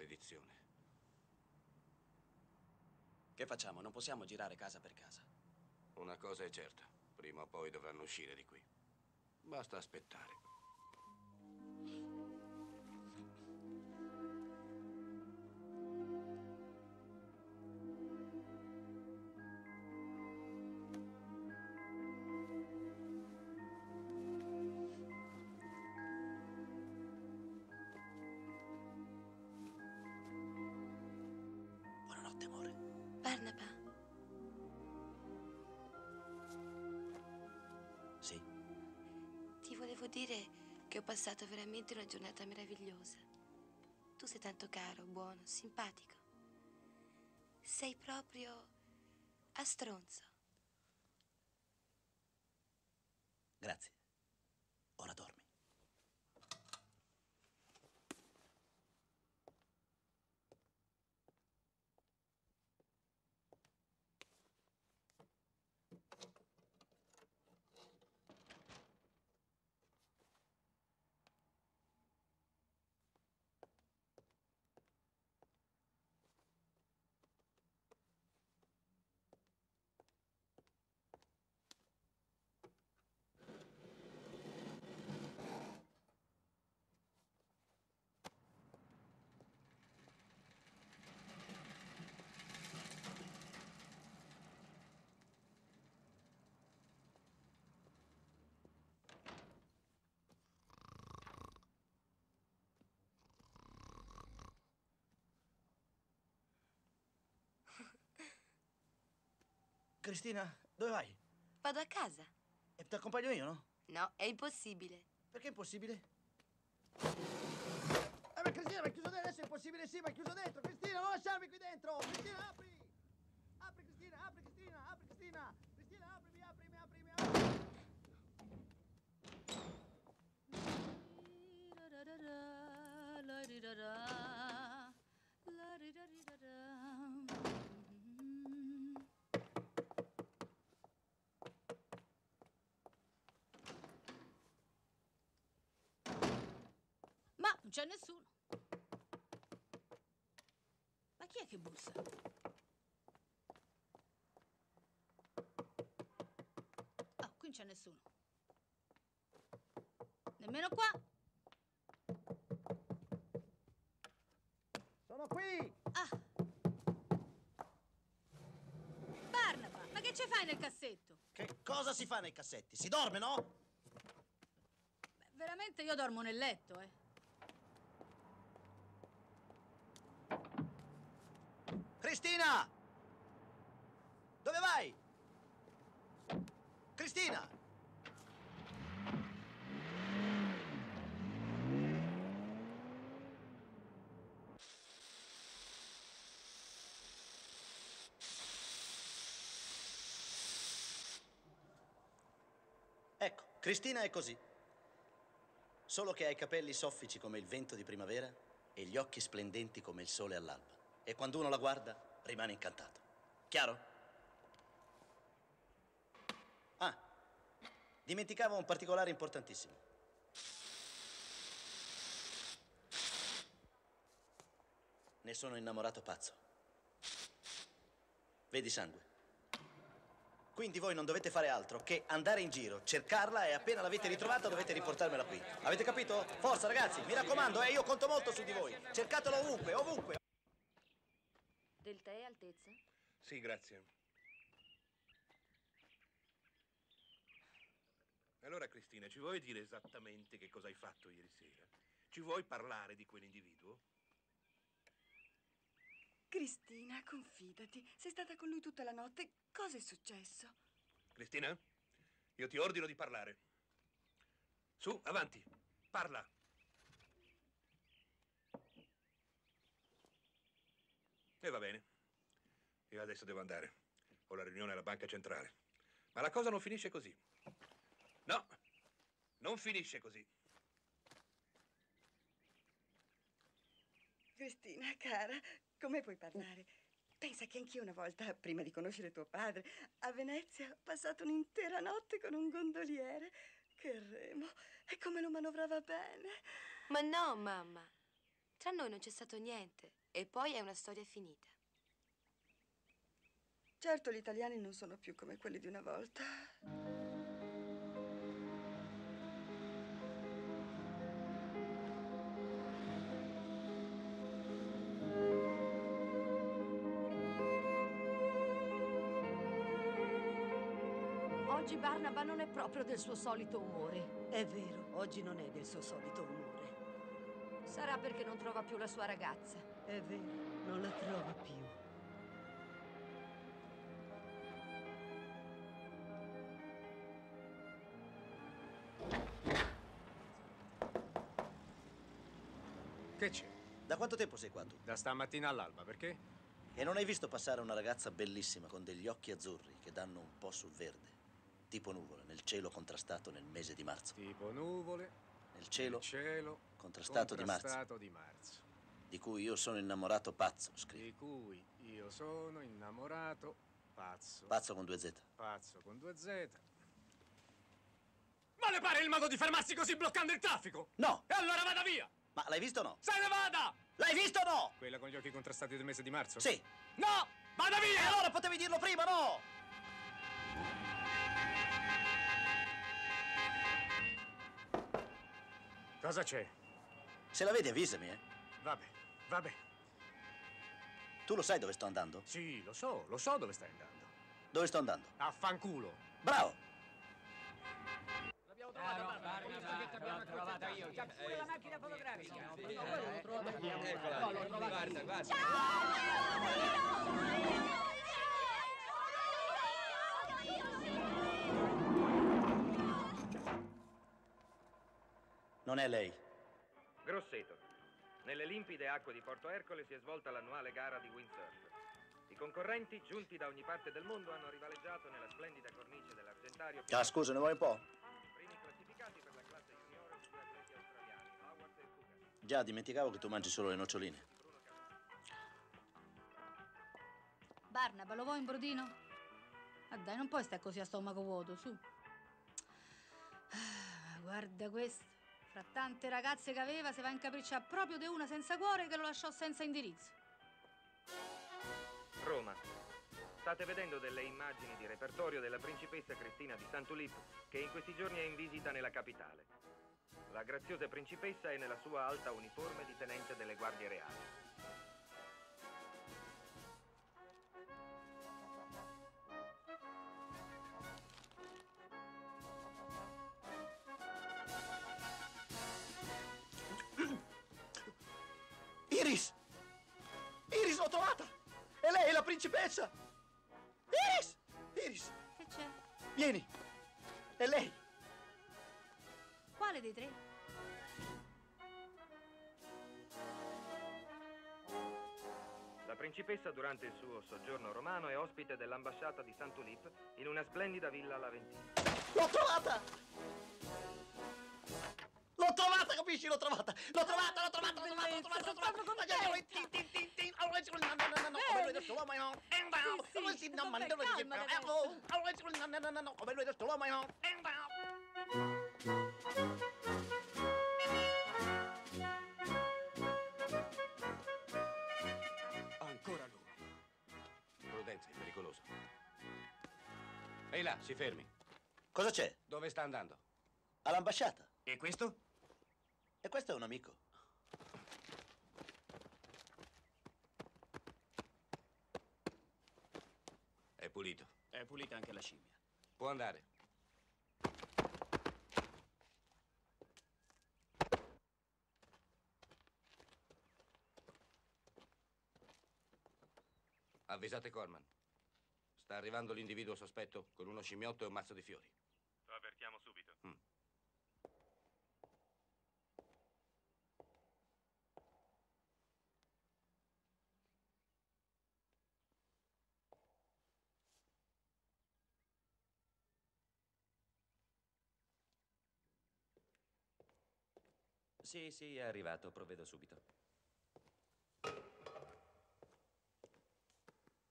Maledizione. Che facciamo? Non possiamo girare casa per casa. Una cosa è certa. Prima o poi dovranno uscire di qui. Basta aspettare. Dire che ho passato veramente una giornata meravigliosa. Tu sei tanto caro, buono, simpatico. Sei proprio a stronzo. Grazie. Ora dormi. Cristina, dove vai? Vado a casa. E ti accompagno io, no? No, è impossibile. Perché è impossibile? Eh, ma Cristina, ma è chiuso dentro, adesso è impossibile, sì, ma è chiuso dentro. Cristina, non lasciarmi qui dentro. Cristina, apri. Apri, Cristina, apri, Cristina, apri, Cristina. Cristina, aprimi, aprimi, aprimi, aprimi. Ma non c'è nessuno. Ma chi è che bussa? Oh, qui non c'è nessuno. Nemmeno qua. Sono qui. Ah. Barnaba, ma che ci fai nel cassetto? Che cosa si fa nei cassetti? Si dorme, no? Beh, veramente io dormo nel letto, eh. Cristina! Dove vai? Cristina! Ecco, Cristina è così. Solo che ha i capelli soffici come il vento di primavera e gli occhi splendenti come il sole all'alba. E quando uno la guarda, rimane incantato. Chiaro? Ah, dimenticavo un particolare importantissimo. Ne sono innamorato pazzo. Vedi sangue. Quindi voi non dovete fare altro che andare in giro, cercarla e appena l'avete ritrovata dovete riportarmela qui. Avete capito? Forza ragazzi, mi raccomando, eh, io conto molto su di voi. Cercatelo ovunque, ovunque. Del tè, Altezza? Sì, grazie. Allora, Cristina, ci vuoi dire esattamente che cosa hai fatto ieri sera? Ci vuoi parlare di quell'individuo? Cristina, confidati. Sei stata con lui tutta la notte. Cosa è successo? Cristina? Io ti ordino di parlare. Su, avanti, parla. E va bene. Io adesso devo andare. Ho la riunione alla banca centrale. Ma la cosa non finisce così. No, non finisce così. Cristina, cara, come puoi parlare? Pensa che anch'io una volta, prima di conoscere tuo padre, a Venezia ho passato un'intera notte con un gondoliere. Che remo! E come lo manovrava bene! Ma no, mamma. Tra noi non c'è stato niente. E poi è una storia finita. Certo, gli italiani non sono più come quelli di una volta. Oggi Barnaba non è proprio del suo solito umore. È vero, oggi non è del suo solito umore. Sarà perché non trova più la sua ragazza. È vero, non la trova più. Che c'è? Da quanto tempo sei qua tu? Da stamattina all'alba, perché? E non hai visto passare una ragazza bellissima con degli occhi azzurri che danno un po' sul verde? Tipo nuvole nel cielo contrastato nel mese di marzo. Tipo nuvole. Nel cielo, nel cielo contrastato, contrastato di di marzo. Di cui io sono innamorato pazzo, scrive. Di cui io sono innamorato pazzo. Pazzo con due Z. Pazzo con due Z. Ma le pare il modo di fermarsi così bloccando il traffico? No! E allora vada via! Ma l'hai visto o no? Se ne vada! L'hai visto o no? Quella con gli occhi contrastati del mese di marzo? Sì. No! Vada E via! allora potevi dirlo prima, no? Cosa c'è? Se la vedi avvisami, eh. Vabbè, vabbè. Tu lo sai dove sto andando? Sì, lo so, lo so dove stai andando. Dove sto andando? A fanculo. Bravo! L'ho trovata io. C'ha pure la macchina fotografica. Eccola, guarda, guarda. Non è lei. Grosseto. Nelle limpide acque di Porto Ercole si è svolta l'annuale gara di windsurf. I concorrenti, giunti da ogni parte del mondo, hanno rivaleggiato nella splendida cornice dell'Argentario. Ah, scusa, ne vuoi un po'? Primi classificati per la classe juniore due atleti australiani, Howard e Fuga. Già, dimenticavo che tu mangi solo le noccioline. Barnaba, lo vuoi un brodino? Ma dai, non puoi stare così a stomaco vuoto, su. Ah, guarda questo. Fra tante ragazze che aveva, si va a incapricciare proprio di una senza cuore che lo lasciò senza indirizzo. Roma. State vedendo delle immagini di repertorio della principessa Cristina di Sant'Ulip che in questi giorni è in visita nella capitale. La graziosa principessa è nella sua alta uniforme di tenente delle guardie reali. Iris! Iris, l'ho trovata! È lei, la principessa! Iris! Iris, Che c'è? vieni! È lei! Quale dei tre? La principessa durante il suo soggiorno romano è ospite dell'ambasciata di Sant'Ulip in una splendida villa laventina. L'ho trovata! L'ho trovata, capisci? L'ho trovata! L'ho trovata, l'ho trovata, l'ho trovata, l'ho trovata, l'ho trovata! Ancora lui. Prudenza, è pericoloso. Ehi là, si fermi. Cosa c'è? Dove sta andando? All'ambasciata. E questo? E questo è un amico. È pulito. È pulita anche la scimmia. Può andare. Avvisate Corman. Sta arrivando l'individuo sospetto con uno scimmiotto e un mazzo di fiori. Sì, sì, è arrivato, provvedo subito.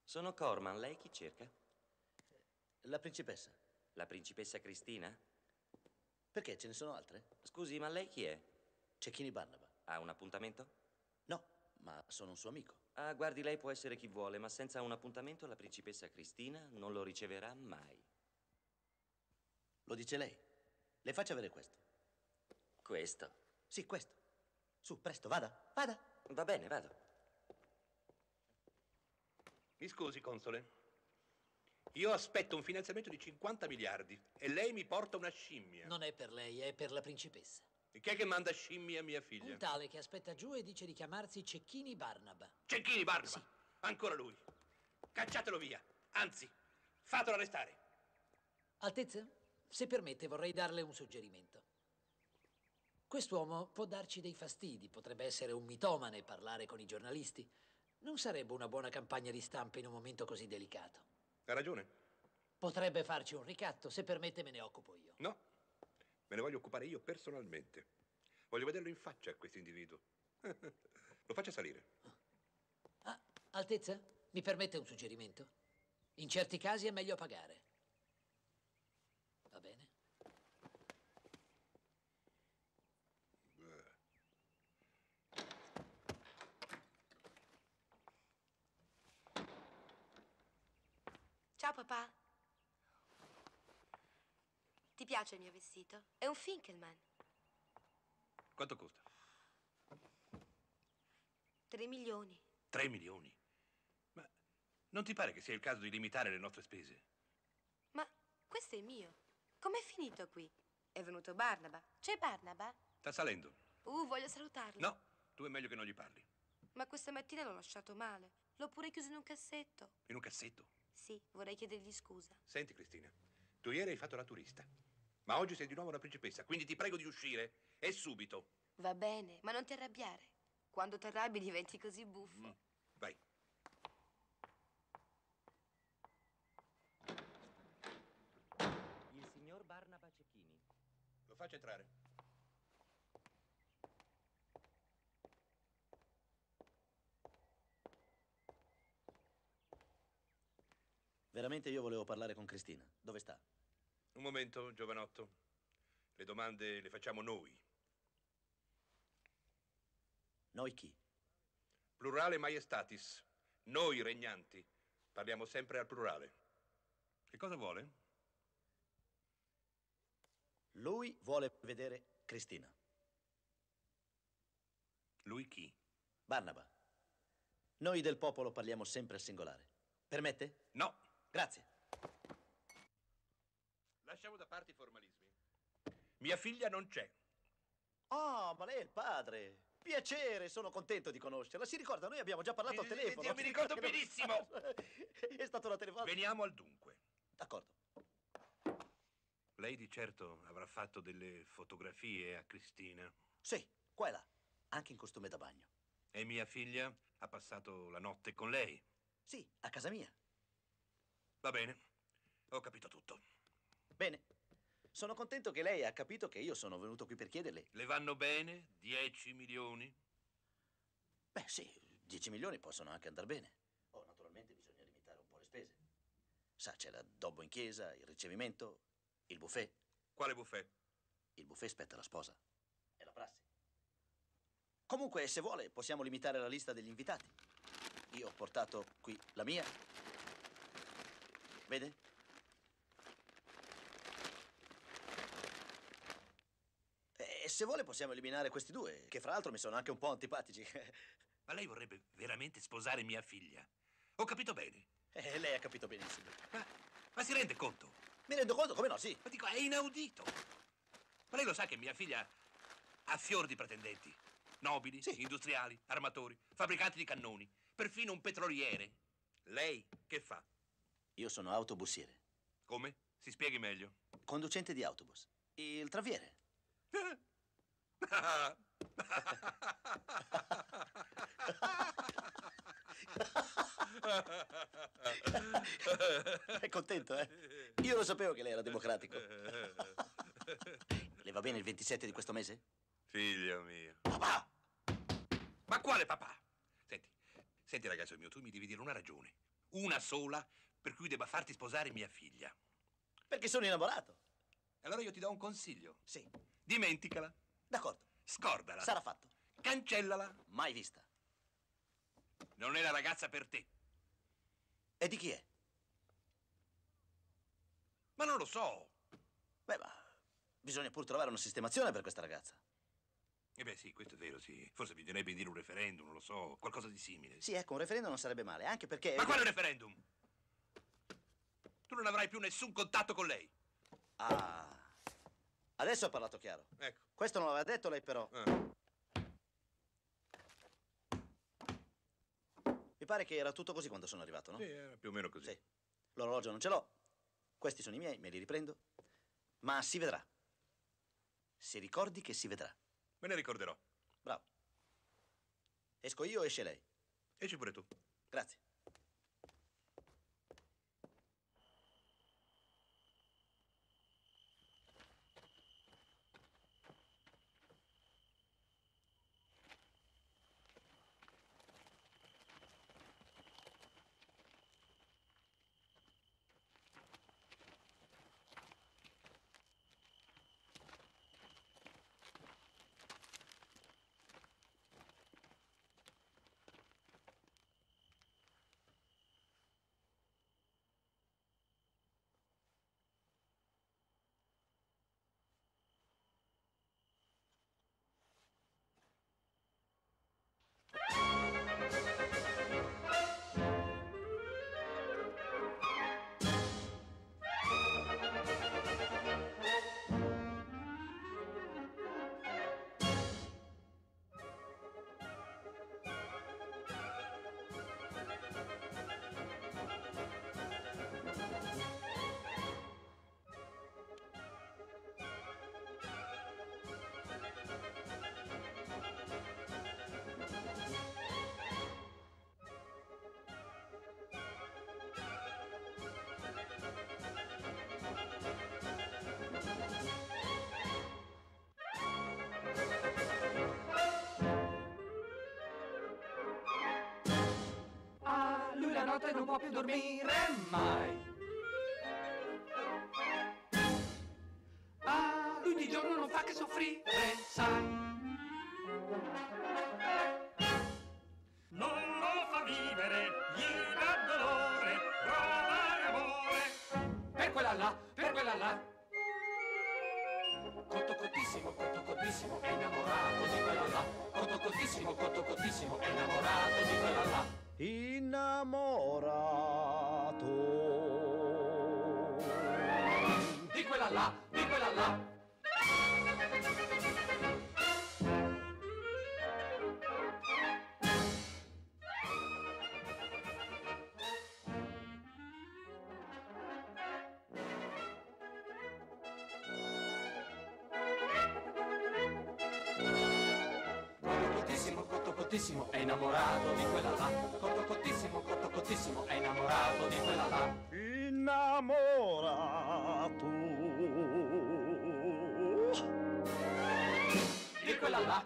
Sono Corman, lei chi cerca? La principessa. La principessa Cristina? Perché ce ne sono altre? Scusi, ma lei chi è? Cecchini Barnaba. Ha un appuntamento? No, ma sono un suo amico. Ah, guardi, lei può essere chi vuole, ma senza un appuntamento la principessa Cristina non lo riceverà mai. Lo dice lei. Le faccia avere questo. Questo? Sì, questo. Su, presto, vada, vada. Va bene, vado. Mi scusi, console. Io aspetto un finanziamento di 50 miliardi e lei mi porta una scimmia. Non è per lei, è per la principessa. E chi è che manda scimmia a mia figlia? Un tale che aspetta giù e dice di chiamarsi Cecchini Barnaba. Cecchini Barnaba. Ancora lui. Cacciatelo via. Anzi, fatelo arrestare. Altezza, se permette vorrei darle un suggerimento. Quest'uomo può darci dei fastidi, potrebbe essere un mitomane, parlare con i giornalisti. Non sarebbe una buona campagna di stampa in un momento così delicato. Ha ragione. Potrebbe farci un ricatto, se permette me ne occupo io. No, me ne voglio occupare io personalmente. Voglio vederlo in faccia a questo individuo. Lo faccia salire. Altezza, mi permette un suggerimento? In certi casi è meglio pagare. Va bene? Ciao papà. Ti piace il mio vestito? È un Finkelman. Quanto costa? Tre milioni. Tre milioni. Ma non ti pare che sia il caso di limitare le nostre spese? Ma questo è mio. Com'è finito qui? È venuto Barnaba. C'è Barnaba? Sta salendo. Uh, voglio salutarlo. No, tu è meglio che non gli parli. Ma questa mattina l'ho lasciato male. L'ho pure chiuso in un cassetto. In un cassetto. Sì, vorrei chiedergli scusa. Senti, Cristina, tu ieri hai fatto la turista. Ma oggi sei di nuovo una principessa, quindi ti prego di uscire e subito. Va bene, ma non ti arrabbiare. Quando ti arrabbi diventi così buffo. Mm, Vai. Il signor Barnaba Cecchini. Lo faccio entrare. Veramente io volevo parlare con Cristina. Dove sta? Un momento, giovanotto. Le domande le facciamo noi. Noi chi? Plurale maiestatis. Noi regnanti. Parliamo sempre al plurale. Che cosa vuole? Lui vuole vedere Cristina. Lui chi? Barnaba. Noi del popolo parliamo sempre al singolare. Permette? No. Grazie. Lasciamo da parte i formalismi. Mia figlia non c'è. Ah, ma lei è il padre. Piacere, sono contento di conoscerla. Si ricorda, noi abbiamo già parlato al telefono. io mi ricordo benissimo. È stata una telefonata. Veniamo al dunque. D'accordo. Lei di certo avrà fatto delle fotografie a Cristina. Sì, qua e là. Anche in costume da bagno. E mia figlia ha passato la notte con lei. Sì, a casa mia. Va bene. Ho capito tutto. Bene. Sono contento che lei ha capito che io sono venuto qui per chiederle. Le vanno bene? 10 milioni? Beh, sì, 10 milioni possono anche andare bene. Oh, naturalmente bisogna limitare un po' le spese. Sa, c'è l'addobbo in chiesa, il ricevimento, il buffet. Quale buffet? Il buffet spetta alla sposa. È la prassi. Comunque, se vuole, possiamo limitare la lista degli invitati. Io ho portato qui la mia. Vede? E se vuole possiamo eliminare questi due, che fra l'altro mi sono anche un po' antipatici. Ma lei vorrebbe veramente sposare mia figlia? Ho capito bene. Eh, lei ha capito benissimo. Ma si rende conto? Mi rendo conto, come no, sì. Ma dico, è inaudito. Ma lei lo sa che mia figlia ha fior di pretendenti. Nobili, industriali, armatori, fabbricanti di cannoni, perfino un petroliere. Lei che fa? Io sono autobussiere. Come? Si spieghi meglio. Conducente di autobus. Il traviere. È contento, eh? Io lo sapevo che lei era democratico. Le va bene il 27 di questo mese? Figlio mio. Papà! Ma quale papà? Senti, senti ragazzo mio, tu mi devi dire una ragione. Una sola per cui debba farti sposare mia figlia. Perché sono innamorato. Allora io ti do un consiglio. Sì. Dimenticala. D'accordo. Scordala. Sarà fatto. Cancellala. Mai vista. Non è la ragazza per te. E di chi è? Ma non lo so. Beh, ma bisogna pur trovare una sistemazione per questa ragazza. Eh beh sì, questo è vero, sì. Forse bisognerebbe dire un referendum, non lo so, qualcosa di simile. Sì, ecco, un referendum non sarebbe male, anche perché... Ma quale referendum? Tu non avrai più nessun contatto con lei. Ah. Adesso ha parlato chiaro. Ecco. Questo non l'aveva detto lei, però. Ah. Mi pare che era tutto così quando sono arrivato, no? Sì, era più o meno così. Sì. L'orologio non ce l'ho. Questi sono i miei, me li riprendo. Ma si vedrà. Si ricordi che si vedrà. Me ne ricorderò. Bravo. Esco io esce lei? Esci pure tu. Grazie. Notte non può più dormire mai. Ah, lui di giorno non fa che soffrire, cottissimo, è innamorato di quella là. Cotto cottissimo, cotto cottissimo, è innamorato di quella là. Innamorato. Di quella là,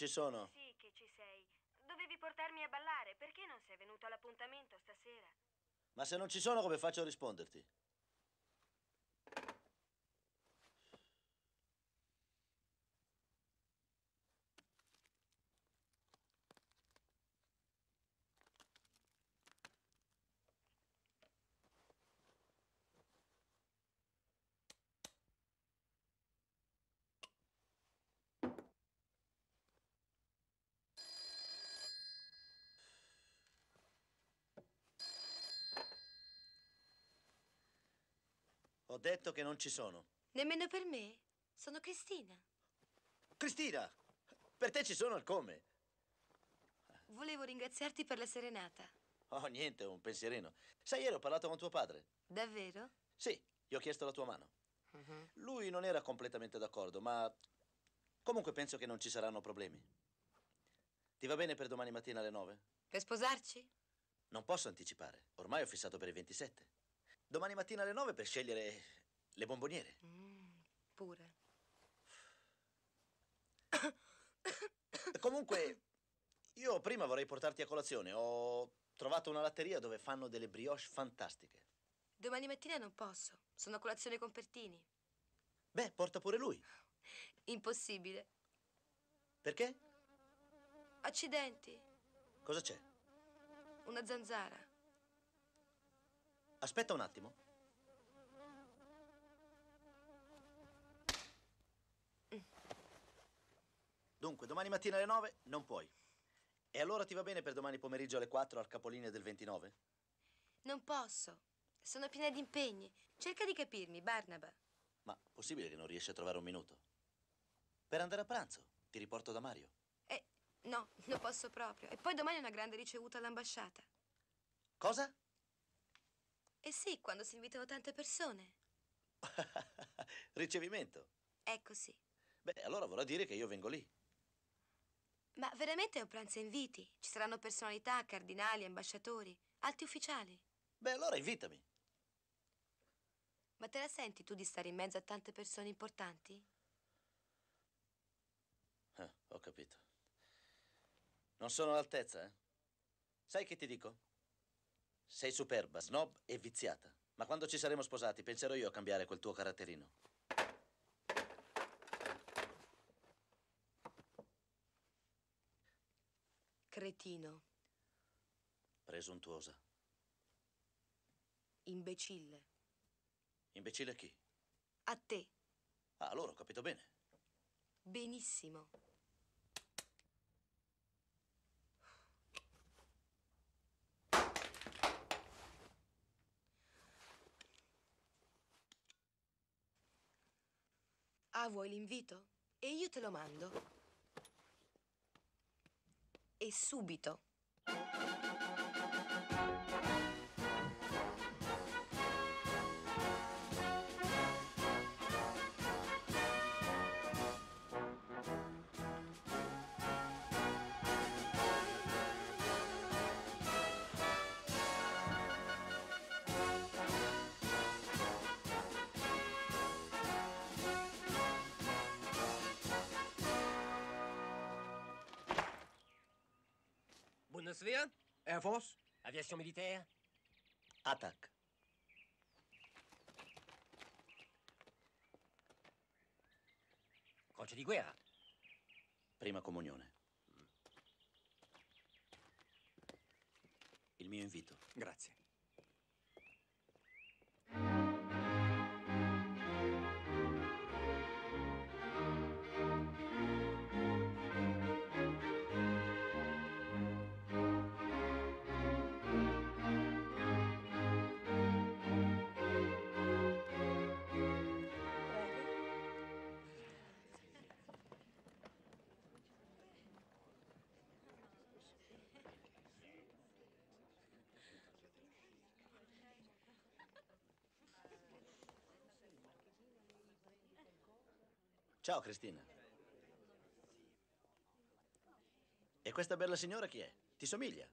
ci sono. Sì, che ci sei. Dovevi portarmi a ballare, perché non sei venuto all'appuntamento stasera? Ma se non ci sono, come faccio a risponderti? Ho detto che non ci sono. Nemmeno per me? Sono Cristina. Cristina, per te ci sono il come. Volevo ringraziarti per la serenata. Oh, niente, un pensierino. Sai, ieri ho parlato con tuo padre. Davvero? Sì, gli ho chiesto la tua mano. Lui non era completamente d'accordo, ma comunque penso che non ci saranno problemi. Ti va bene per domani mattina alle 9? Per sposarci? Non posso anticipare, ormai ho fissato per il 27. Domani mattina alle 9 per scegliere le bomboniere. Pure. Comunque, io prima vorrei portarti a colazione. Ho trovato una latteria dove fanno delle brioche fantastiche. Domani mattina non posso. Sono a colazione con Pertini. Beh, porta pure lui. Impossibile. Perché? Accidenti. Cosa c'è? Una zanzara. Aspetta un attimo. Dunque, domani mattina alle 9 non puoi. E allora ti va bene per domani pomeriggio alle 4 al capolinea del 29? Non posso. Sono piena di impegni. Cerca di capirmi, Barnaba. Ma possibile che non riesci a trovare un minuto? Per andare a pranzo, ti riporto da Mario. Eh, no, non posso proprio. E poi domani è una grande ricevuta all'ambasciata. Cosa? Eh sì, quando si invitano tante persone. Ricevimento. Ecco sì. Beh, allora vorrà dire che io vengo lì. Ma veramente è un pranzo a inviti? Ci saranno personalità, cardinali, ambasciatori, alti ufficiali. Beh, allora invitami. Ma te la senti tu di stare in mezzo a tante persone importanti? Eh, ho capito. Non sono all'altezza, eh? Sai che ti dico? Sei superba, snob e viziata. Ma quando ci saremo sposati penserò io a cambiare quel tuo caratterino. Cretino, Presuntuosa. imbecille. Imbecille chi? A te, Ah, allora ho capito bene. benissimo. Ah, vuoi l'invito? E io te lo mando. E subito. Bundeswehr Air Force Aviation militaire Attack. Croce di guerra Prima comunione. Il mio invito. Grazie. Ciao Cristina. E questa bella signora chi è? Ti somiglia?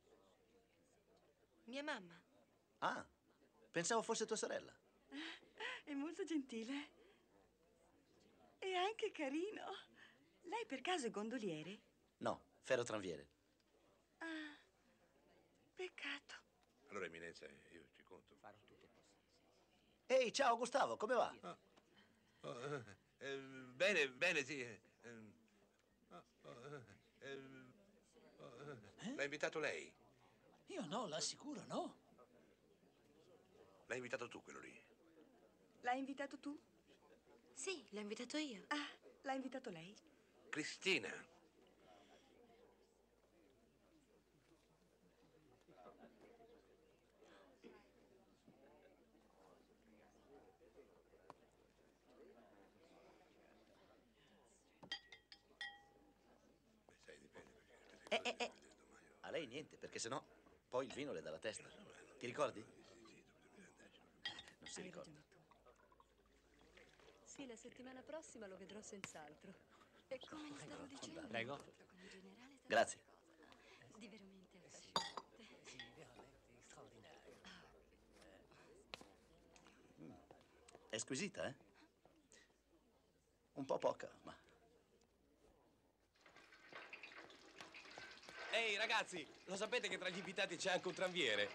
Mia mamma. Ah, pensavo fosse tua sorella. È molto gentile. E anche carino. Lei per caso è gondoliere? No, ferrotranviere. Ah, peccato. Allora, Eminenza, io ci conto. Farò tutto Ehi, ciao Gustavo, come va? Oh, eh, bene, bene, sì. eh, oh, oh, eh, oh, eh, L'ha invitato lei? Io no, l'assicuro, no? L'hai invitato tu quello lì? L'hai invitato tu? Sì, l'ho invitato io. Ah, l'ha invitato lei? Cristina. Eh, eh, eh. A lei niente, perché sennò poi il vino le dà la testa. Ti ricordi? Non si Hai ricorda. ragione. Sì, la settimana prossima lo vedrò senz'altro. E come gli stavo dicendo... Prego. Grazie. Di veramente affascinante. Sì, veramente straordinario. È squisita, eh? Un po' poca, ma... Ehi ragazzi, lo sapete che tra gli invitati c'è anche un tranviere?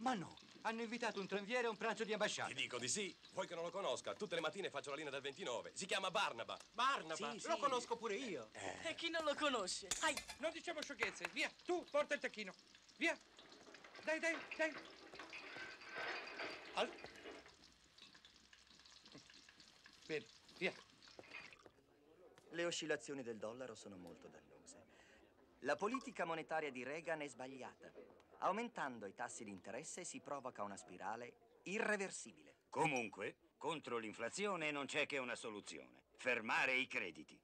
Ma no, hanno invitato un tranviere a un pranzo di ambasciata. Ti dico di sì. Vuoi che non lo conosca? Tutte le mattine faccio la linea del 29. Si chiama Barnaba. Barnaba, Sì, lo sì. conosco pure io. E chi non lo conosce? Ai, non diciamo sciocchezze. Via, tu porta il tacchino. Via. Dai, dai, dai. Al... Bene, via. Le oscillazioni del dollaro sono molto dannose. La politica monetaria di Reagan è sbagliata. Aumentando i tassi di interesse si provoca una spirale irreversibile. Comunque, contro l'inflazione non c'è che una soluzione. Fermare i crediti.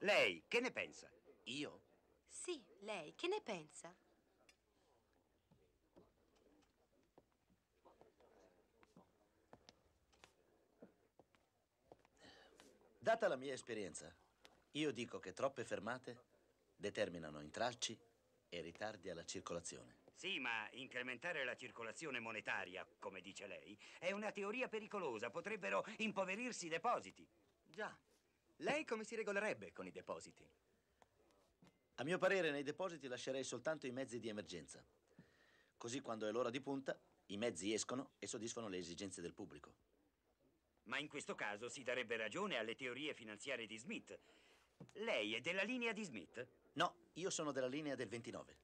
Lei che ne pensa? Io? Sì, lei, che ne pensa? Data la mia esperienza, io dico che troppe fermate determinano intralci e ritardi alla circolazione. Sì, ma incrementare la circolazione monetaria, come dice lei, è una teoria pericolosa. Potrebbero impoverirsi i depositi. Già. Lei come si regolerebbe con i depositi? A mio parere nei depositi lascerei soltanto i mezzi di emergenza. Così quando è l'ora di punta, i mezzi escono e soddisfano le esigenze del pubblico. Ma in questo caso si darebbe ragione alle teorie finanziarie di Smith. Lei è della linea di Smith? No, io sono della linea del 29.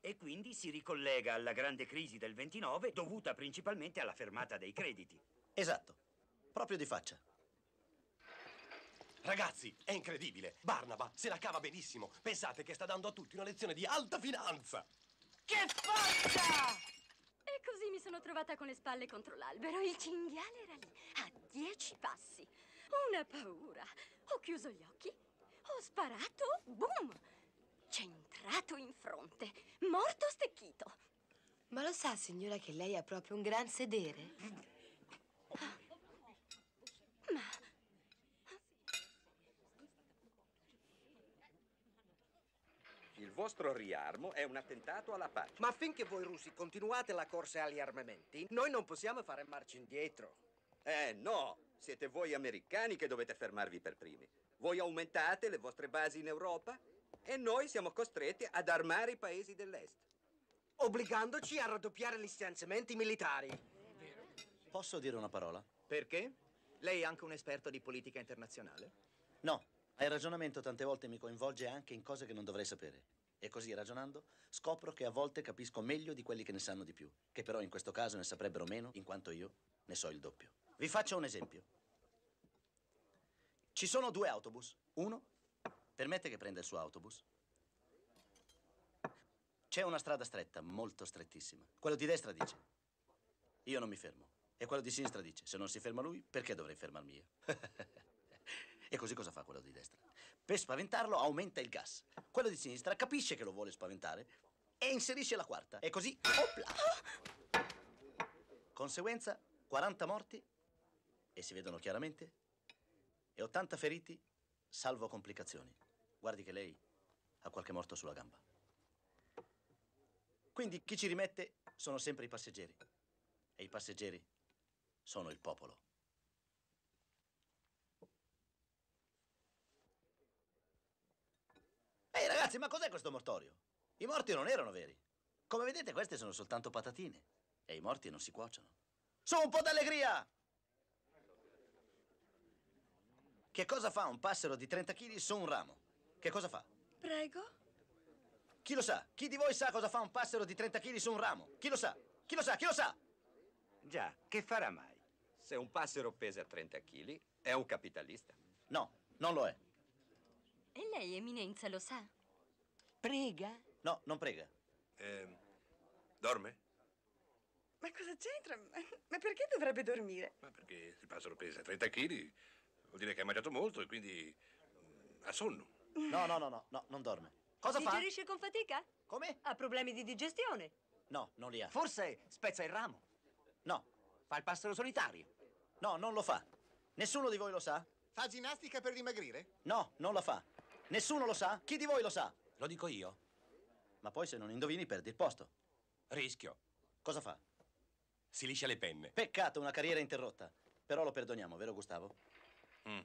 E quindi si ricollega alla grande crisi del 29 dovuta principalmente alla fermata dei crediti. Esatto, proprio di faccia. Ragazzi, è incredibile. Barnaba se la cava benissimo. Pensate che sta dando a tutti una lezione di alta finanza. Che faccia! E così mi sono trovata con le spalle contro l'albero. Il cinghiale era lì, a dieci passi. Una paura. Ho chiuso gli occhi, ho sparato, boom! Centrato in fronte, morto stecchito. Ma lo sa, signora, che lei ha proprio un gran sedere? Ma Il vostro riarmo è un attentato alla pace. Ma finché voi russi continuate la corsa agli armamenti, noi non possiamo fare marcia indietro. Eh no, siete voi americani che dovete fermarvi per primi. Voi aumentate le vostre basi in Europa e noi siamo costretti ad armare i paesi dell'Est. Obbligandoci a raddoppiare gli stanziamenti militari. Posso dire una parola? Perché? Lei è anche un esperto di politica internazionale? No, il ragionamento tante volte mi coinvolge anche in cose che non dovrei sapere. E così ragionando scopro che a volte capisco meglio di quelli che ne sanno di più, che però in questo caso ne saprebbero meno, in quanto io ne so il doppio. Vi faccio un esempio. Ci sono due autobus. Uno permette che prenda il suo autobus. C'è una strada stretta, molto strettissima. Quello di destra dice, io non mi fermo. E quello di sinistra dice, se non si ferma lui, perché dovrei fermarmi io? e così cosa fa quello di destra? Per spaventarlo aumenta il gas. Quello di sinistra capisce che lo vuole spaventare e inserisce la quarta. E così, opla! Conseguenza, 40 morti, e si vedono chiaramente, e 80 feriti, salvo complicazioni. Guardi che lei ha qualche morto sulla gamba. Quindi chi ci rimette sono sempre i passeggeri. E i passeggeri sono il popolo. Ehi ragazzi, ma cos'è questo mortorio? I morti non erano veri. Come vedete queste sono soltanto patatine. E i morti non si cuociono. Su un po' d'allegria! Che cosa fa un passero di 30 kg su un ramo? Che cosa fa? Prego? Chi lo sa? Chi di voi sa cosa fa un passero di 30 kg su un ramo? Chi lo sa? Chi lo sa? Chi lo sa? Già, che farà mai? Se un passero pesa 30 kg, è un capitalista. No, non lo è. E lei, eminenza, lo sa? Prega? No, non prega. Ehm, dorme? Ma cosa c'entra? Ma- Ma perché dovrebbe dormire? Ma perché il passero pesa 30 kg, vuol dire che ha mangiato molto e quindi mm, ha sonno. No, no, no, no, no, non dorme. Cosa fa? Digerisce con fatica? Come? Ha problemi di digestione? No, non li ha. Forse spezza il ramo. No. Fa il passero solitario. No, non lo fa. Nessuno di voi lo sa? Fa ginnastica per dimagrire? No, non lo fa. Nessuno lo sa? Chi di voi lo sa? Lo dico io. Ma poi se non indovini perdi il posto. Rischio. Cosa fa? Si liscia le penne. Peccato, una carriera interrotta. Però lo perdoniamo, vero Gustavo? Mm.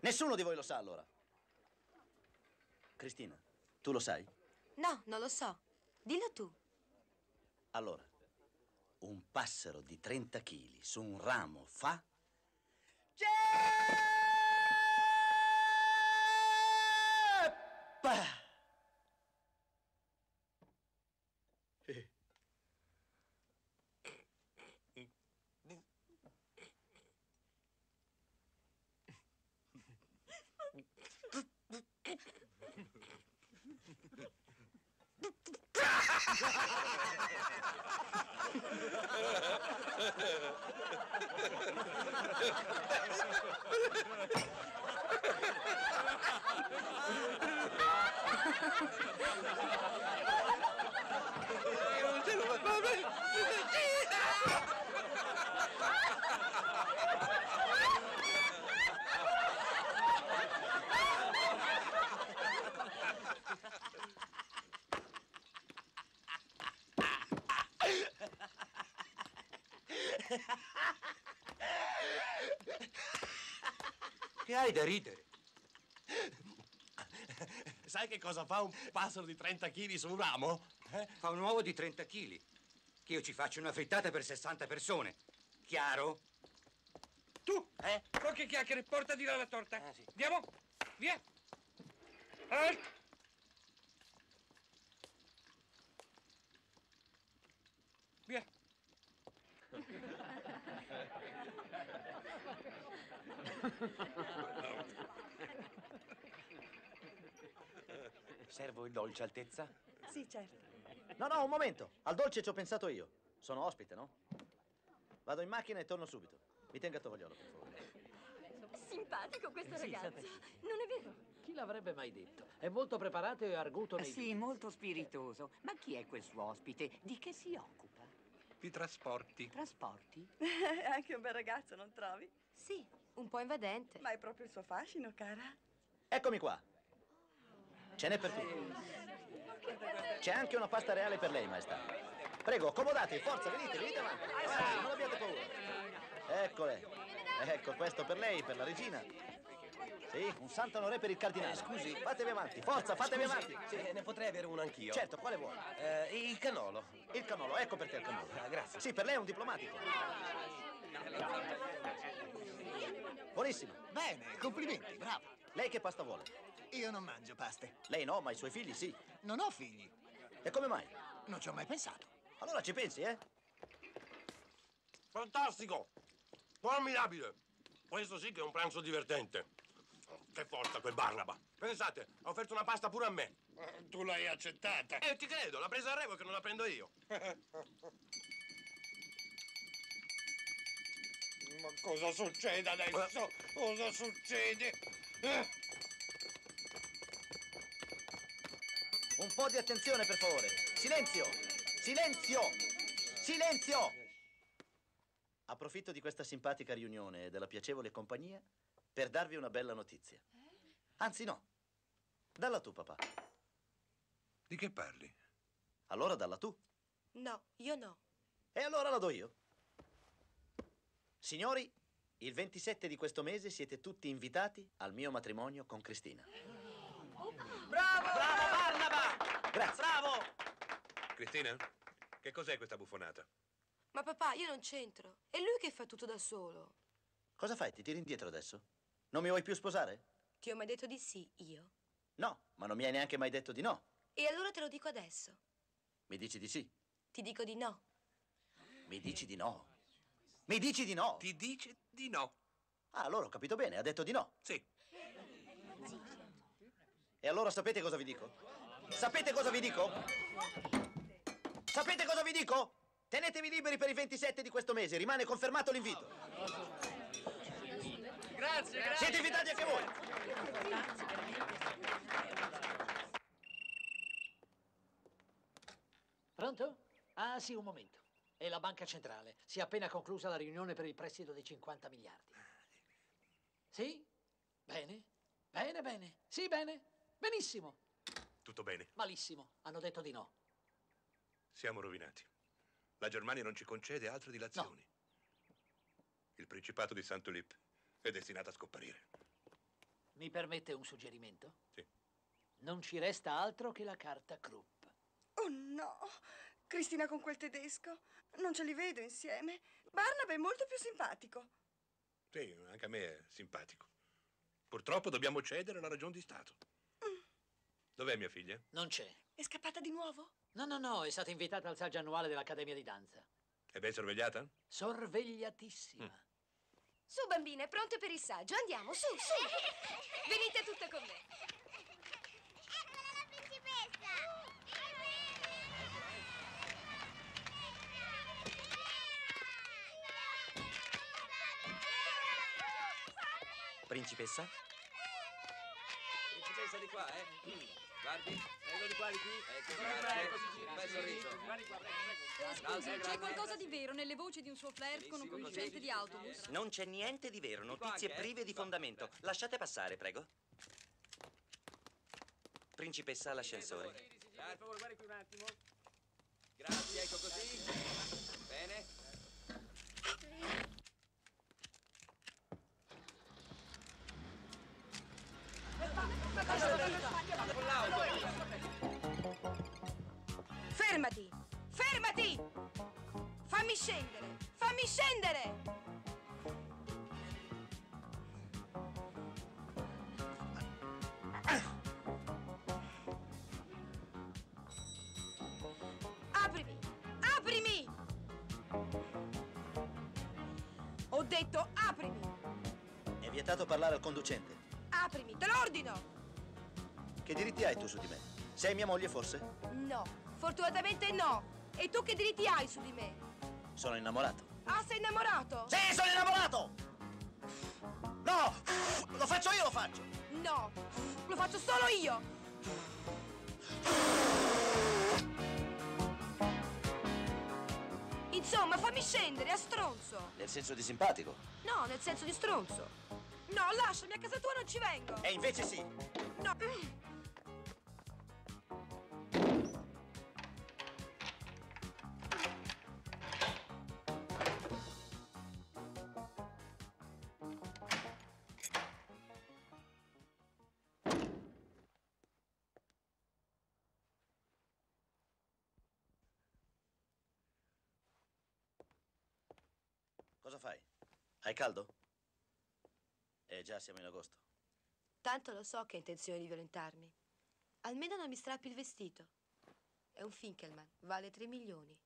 Nessuno di voi lo sa allora. Cristina, tu lo sai? No, non lo so. Dillo tu. Allora, un passero di 30 kg su un ramo fa... Ceppa! Mami! Che hai da ridere? Sai che cosa fa un passero di 30 kg su un ramo? Eh? Fa un uovo di 30 kg. Che io ci faccio una frittata per 60 persone. Chiaro? Tu, eh? Poche chiacchiere, porta di là la torta. Andiamo? Via. Eh? Via. Servo il dolce, Altezza? Sì, certo. No, no, un momento. Al dolce ci ho pensato io. Sono ospite, no? Vado in macchina e torno subito. Mi tenga tovagliolo, per favore. Simpatico questo Sì, ragazzo. sapete. Non è vero? Chi l'avrebbe mai detto? È molto preparato e arguto nei Sì, molto spiritoso. Ma chi è quel suo ospite? Di che si occupa? Di trasporti. Trasporti? È anche un bel ragazzo, non trovi? Sì, un po' invadente. Ma è proprio il suo fascino, cara. Eccomi qua. Ce n'è per tutti. C'è anche una pasta reale per lei, maestà. Prego, accomodatevi, forza, venite, venite avanti. Avanti, non abbiate paura. Eccole. Ecco, questo per lei, per la regina. Sì, un santo onore per il cardinale. scusi. Fatevi avanti, forza, fatevi Scusi, avanti. sì, ne potrei avere uno anch'io. Certo, quale vuole? Eh, il canolo. Il canolo, ecco perché il canolo. grazie. Sì, per lei è un diplomatico. Buonissimo. Bene, complimenti, bravo. Lei che pasta vuole? Io non mangio paste. Lei no, ma i suoi figli sì. Non ho figli. E come mai? Non ci ho mai pensato. Allora ci pensi, eh? Fantastico! Formidabile! Questo sì che è un pranzo divertente. Che forza quel Barnaba! Pensate, ha offerto una pasta pure a me. Tu l'hai accettata. Eh, ti credo, l'ha presa a Revo che non la prendo io. Ma cosa succede adesso? Cosa succede? Eh? Un po' di attenzione, per favore. Silenzio! Silenzio! Silenzio! Approfitto di questa simpatica riunione e della piacevole compagnia per darvi una bella notizia. Anzi, no. Dalla tu, papà. Di che parli? Allora dalla tu. No, io no. E allora la do io. Signori, il 27 di questo mese siete tutti invitati al mio matrimonio con Cristina. Bravo! Bravo Barnaba! Grazie. Bravo! Cristina, che cos'è questa buffonata? Ma papà, io non c'entro. È lui che fa tutto da solo. Cosa fai? Ti tiri indietro adesso? Non mi vuoi più sposare? Ti ho mai detto di sì, io. No, ma non mi hai neanche mai detto di no. E allora te lo dico adesso. Mi dici di sì. Ti dico di no. Mi dici di no. Mi dici di no. Ti dice di no. Ah, allora ho capito bene, ha detto di no. Sì. E allora sapete cosa vi dico? Sapete cosa vi dico? Sapete cosa vi dico? Tenetevi liberi per il 27 di questo mese, rimane confermato l'invito. Grazie, grazie. Siete invitati anche voi. Pronto? Ah, sì, un momento. È la Banca Centrale. Si è appena conclusa la riunione per il prestito di 50 miliardi. Sì? Bene? Bene, bene. Sì, bene. Benissimo. Tutto bene. Malissimo. Hanno detto di no. Siamo rovinati. La Germania non ci concede altre dilazioni. Il Principato di Saint-Olip è destinato a scomparire. Mi permette un suggerimento? Sì. Non ci resta altro che la carta Krupp. Oh no! Cristina con quel tedesco. Non ce li vedo insieme. Barnaba è molto più simpatico. Sì, anche a me è simpatico. Purtroppo dobbiamo cedere alla ragion di Stato. Dov'è mia figlia? Non c'è. È scappata di nuovo? No, no, no, è stata invitata al saggio annuale dell'Accademia di Danza. È ben sorvegliata? Sorvegliatissima. Su, bambine, pronte per il saggio. Andiamo, su, su. Venite tutte con me. Principessa? Principessa di qua, eh? Guardi, prego di qua, di qui. Ecco, grazie. Un bel sorriso. Scusi, c'è qualcosa di vero nelle voci di un suo flirt con un conducente di autobus? Non c'è niente di vero, notizie prive di fondamento. Lasciate passare, prego. Principessa all'ascensore. Per favore, guardi qui un attimo. Grazie, ecco così. Bene. scendere! Fammi scendere! Aprimi! Aprimi! Ho detto aprimi! È vietato parlare al conducente. Aprimi, te l'ordino! Che diritti hai tu su di me? Sei mia moglie forse? No, fortunatamente no. E tu che diritti hai su di me? Sono innamorato. Ah, sei innamorato? Sì, sono innamorato! No! Lo faccio io, lo faccio! No, lo faccio solo io! Insomma, fammi scendere, a stronzo! Nel senso di simpatico. No, nel senso di stronzo! No, lasciami, a casa tua non ci vengo! E invece sì. No! caldo? Eh già, siamo in agosto. Tanto lo so che hai intenzione di violentarmi. Almeno non mi strappi il vestito. È un Finkelman, vale 3 milioni.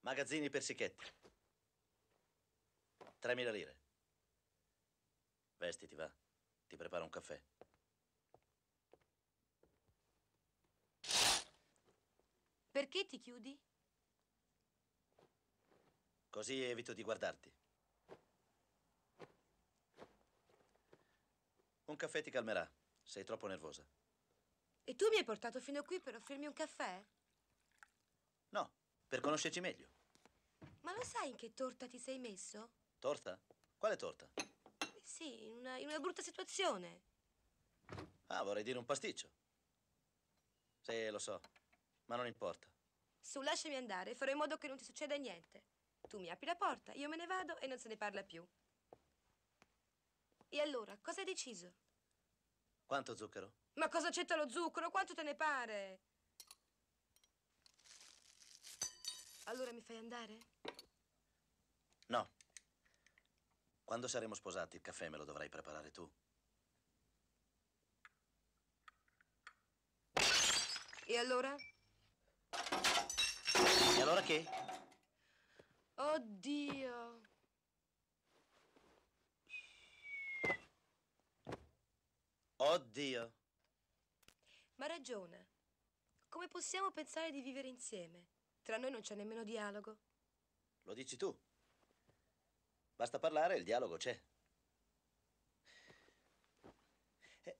Magazzini per sicchetti. 3.000 lire. Vestiti, va. Ti preparo un caffè. Perché ti chiudi? Così evito di guardarti. Un caffè ti calmerà. Sei troppo nervosa. E tu mi hai portato fino qui per offrirmi un caffè? No, per conoscerci meglio. Ma lo sai in che torta ti sei messo? Torta? Quale torta? Sì, in una, in una brutta situazione. Ah, vorrei dire un pasticcio. Sì, lo so, ma non importa. Su, lasciami andare, farò in modo che non ti succeda niente. Tu mi apri la porta, io me ne vado e non se ne parla più. E allora, cosa hai deciso? Quanto zucchero? Ma cosa c'entra lo zucchero? Quanto te ne pare? Allora mi fai andare? No. Quando saremo sposati, il caffè me lo dovrai preparare tu. E allora? E allora che? Oddio. Oddio. Ma ragiona. Come possiamo pensare di vivere insieme? Tra noi non c'è nemmeno dialogo. Lo dici tu. Basta parlare e il dialogo c'è. Eh,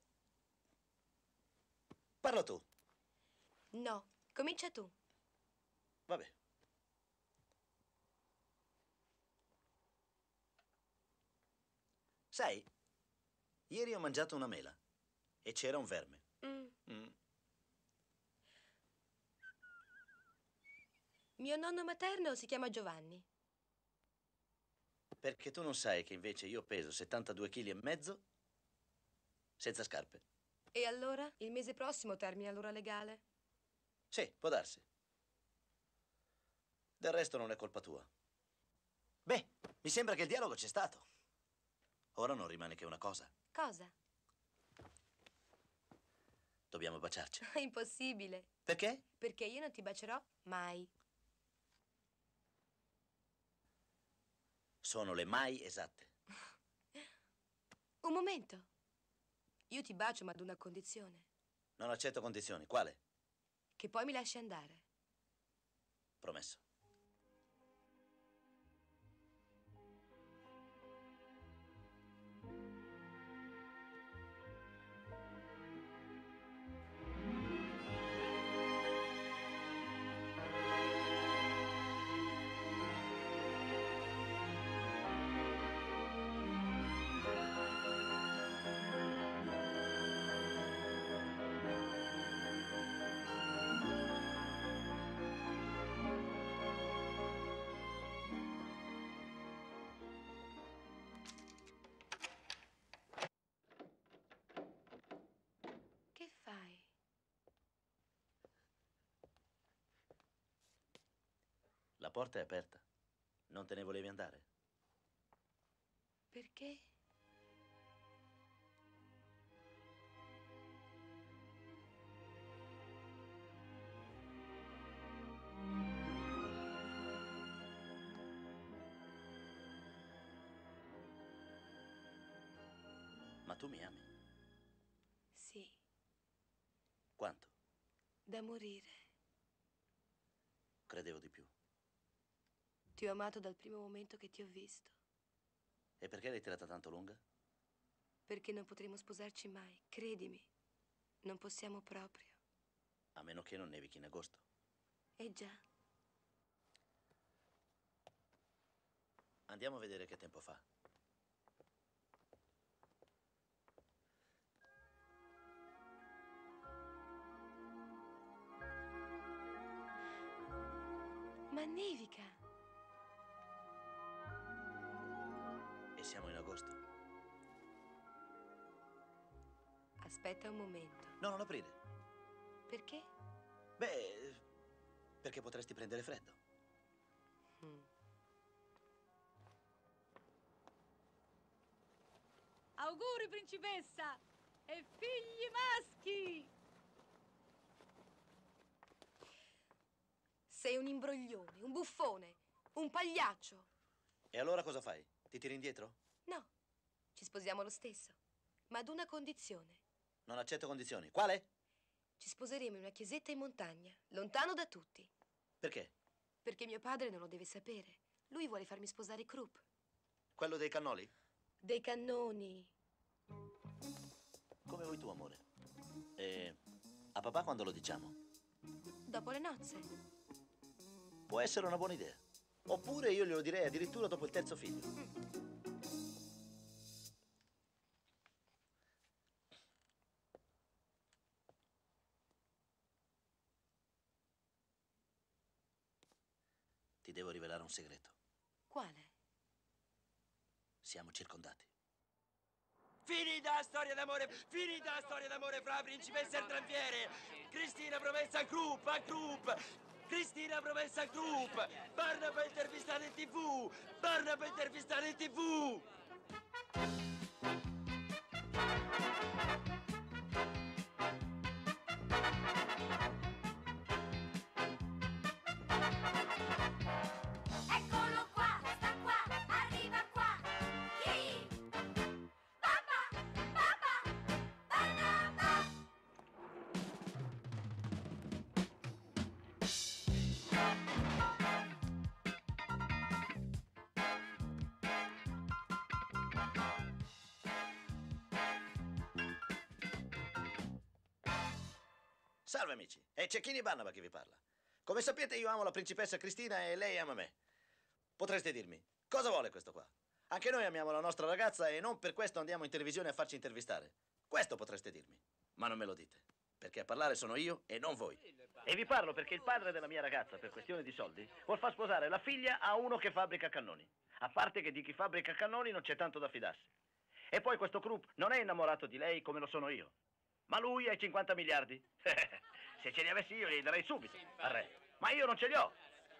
Parla tu. No, comincia tu. Vabbè. Sai, ieri ho mangiato una mela e c'era un verme. Mm. Mm. Mio nonno materno si chiama Giovanni. Perché tu non sai che invece io peso 72 kg e mezzo senza scarpe. E allora? Il mese prossimo termina l'ora legale? Sì, può darsi. Del resto non è colpa tua. Beh, mi sembra che il dialogo c'è stato. Ora non rimane che una cosa. Cosa? Dobbiamo baciarci. Impossibile. Perché? Perché io non ti bacerò mai. Sono le mai esatte. Un momento. Io ti bacio, ma ad una condizione. Non accetto condizioni. Quale? Che poi mi lasci andare. Promesso. porta è aperta. Non te ne volevi andare? Perché? Ma tu mi ami? Sì. Quanto? Da morire. Credevo di più. Ti ho amato dal primo momento che ti ho visto. E perché l'hai tirata tanto lunga? Perché non potremo sposarci mai, credimi. Non possiamo proprio. A meno che non nevichi in agosto. Eh già. Andiamo a vedere che tempo fa. Ma nevica. Siamo in agosto. Aspetta un momento. No, non aprire. Perché? Beh, perché potresti prendere freddo. Mm. Auguri, principessa! E figli maschi! Sei un imbroglione, un buffone, un pagliaccio. E allora cosa fai? Ti tiri indietro? Ci sposiamo lo stesso, ma ad una condizione. Non accetto condizioni. Quale? Ci sposeremo in una chiesetta in montagna, lontano da tutti, Perché? perché mio padre non lo deve sapere. Lui vuole farmi sposare Krupp. Quello dei cannoli? Dei cannoni. Come vuoi tu, amore. E a papà quando lo diciamo? Dopo le nozze. Può essere una buona idea. Oppure io glielo direi addirittura dopo il terzo figlio. Ti un segreto. Quale? Siamo circondati. Finita la storia d'amore, finita la storia d'amore fra principessa e tranviere. Cristina promessa a Krupp, a Krupp. Cristina promessa a Krupp. Barnaba intervistata in tv. Barnaba intervistata in tv. Salve amici, è Cecchini Barnaba che vi parla. Come sapete io amo la principessa Cristina e lei ama me. Potreste dirmi, cosa vuole questo qua? Anche noi amiamo la nostra ragazza e non per questo andiamo in televisione a farci intervistare. Questo potreste dirmi, ma non me lo dite, perché a parlare sono io e non voi. E vi parlo perché il padre della mia ragazza, per questione di soldi, vuol far sposare la figlia a uno che fabbrica cannoni. A parte che di chi fabbrica cannoni non c'è tanto da fidarsi. E poi questo Krupp non è innamorato di lei come lo sono io. Ma lui ha i 50 miliardi. Se ce li avessi io li darei subito al re. Ma io non ce li ho.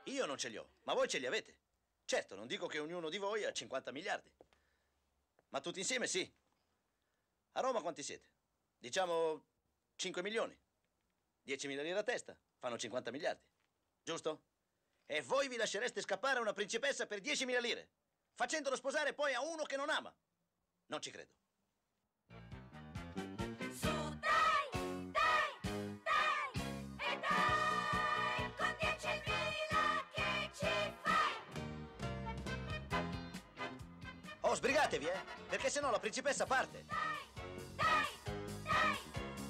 Io non ce li ho, ma voi ce li avete. Certo, non dico che ognuno di voi ha 50 miliardi. Ma tutti insieme sì. A Roma quanti siete? Diciamo 5 milioni. 10.000 lire a testa fanno 50 miliardi. Giusto? E voi vi lascereste scappare una principessa per 10.000 lire, facendolo sposare poi a uno che non ama. Non ci credo. Sbrigatevi, eh! Perché sennò la principessa parte.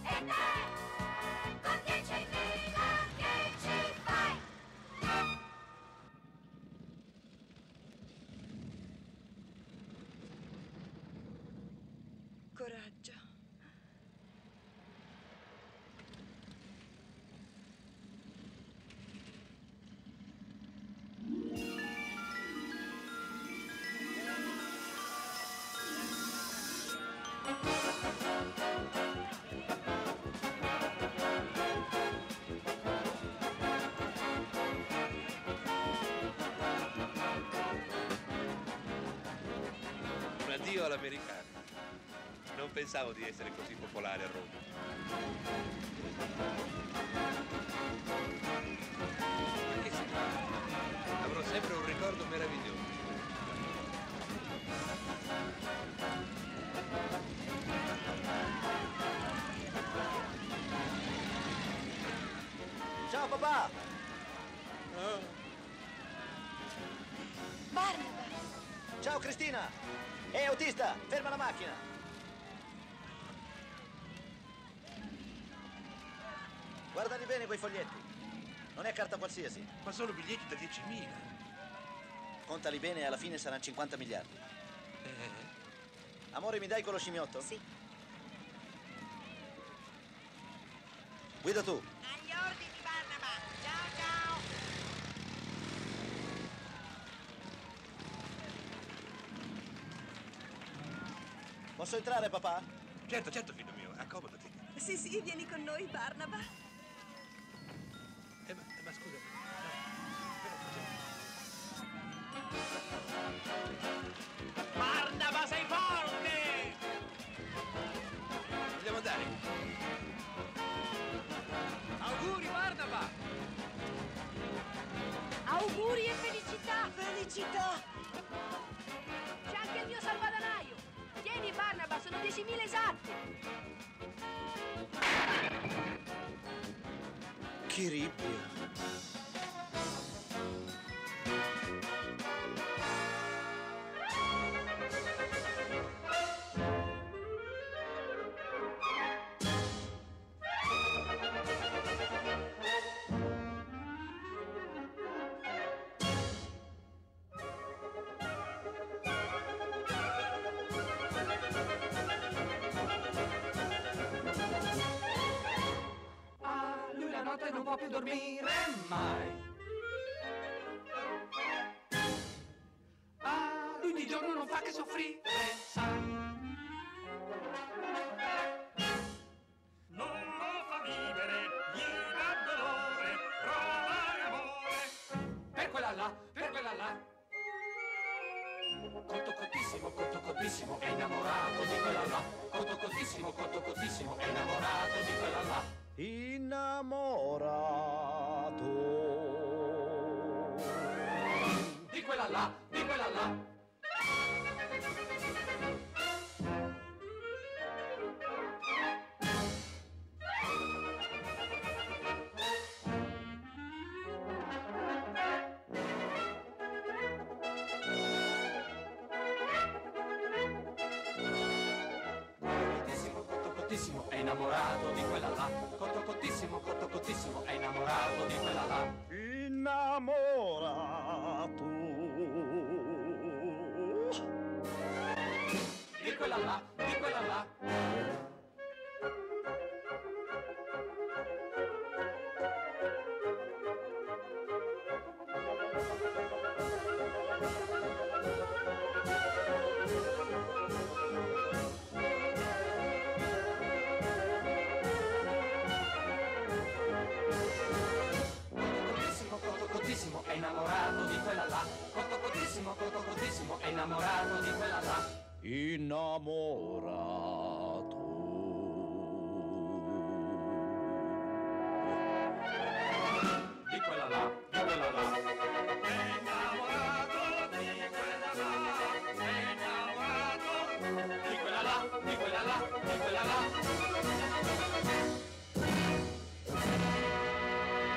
E dai, pensavo di essere così popolare a Roma. Perché fa? avrò sempre un ricordo meraviglioso. Ciao papà! Oh. Barnabas! Ciao Cristina! Ehi autista, ferma la macchina! Quei foglietti. Non è carta qualsiasi. Ma sono biglietti da 10.000. Contali bene e alla fine saranno 50 miliardi. Eh, Amore, mi dai quello scimmiotto? Sì. Guida tu. Agli ordini, Barnaba! Ciao, ciao! Posso entrare, papà? Certo, certo, figlio mio, accomodati. Sì, sì, vieni con noi, Barnaba. Auguri e felicità! Felicità! C'è anche il mio salvadanaio. Tieni, Barnaba, sono 10.000 esatti. Chiribbia. Ah, Di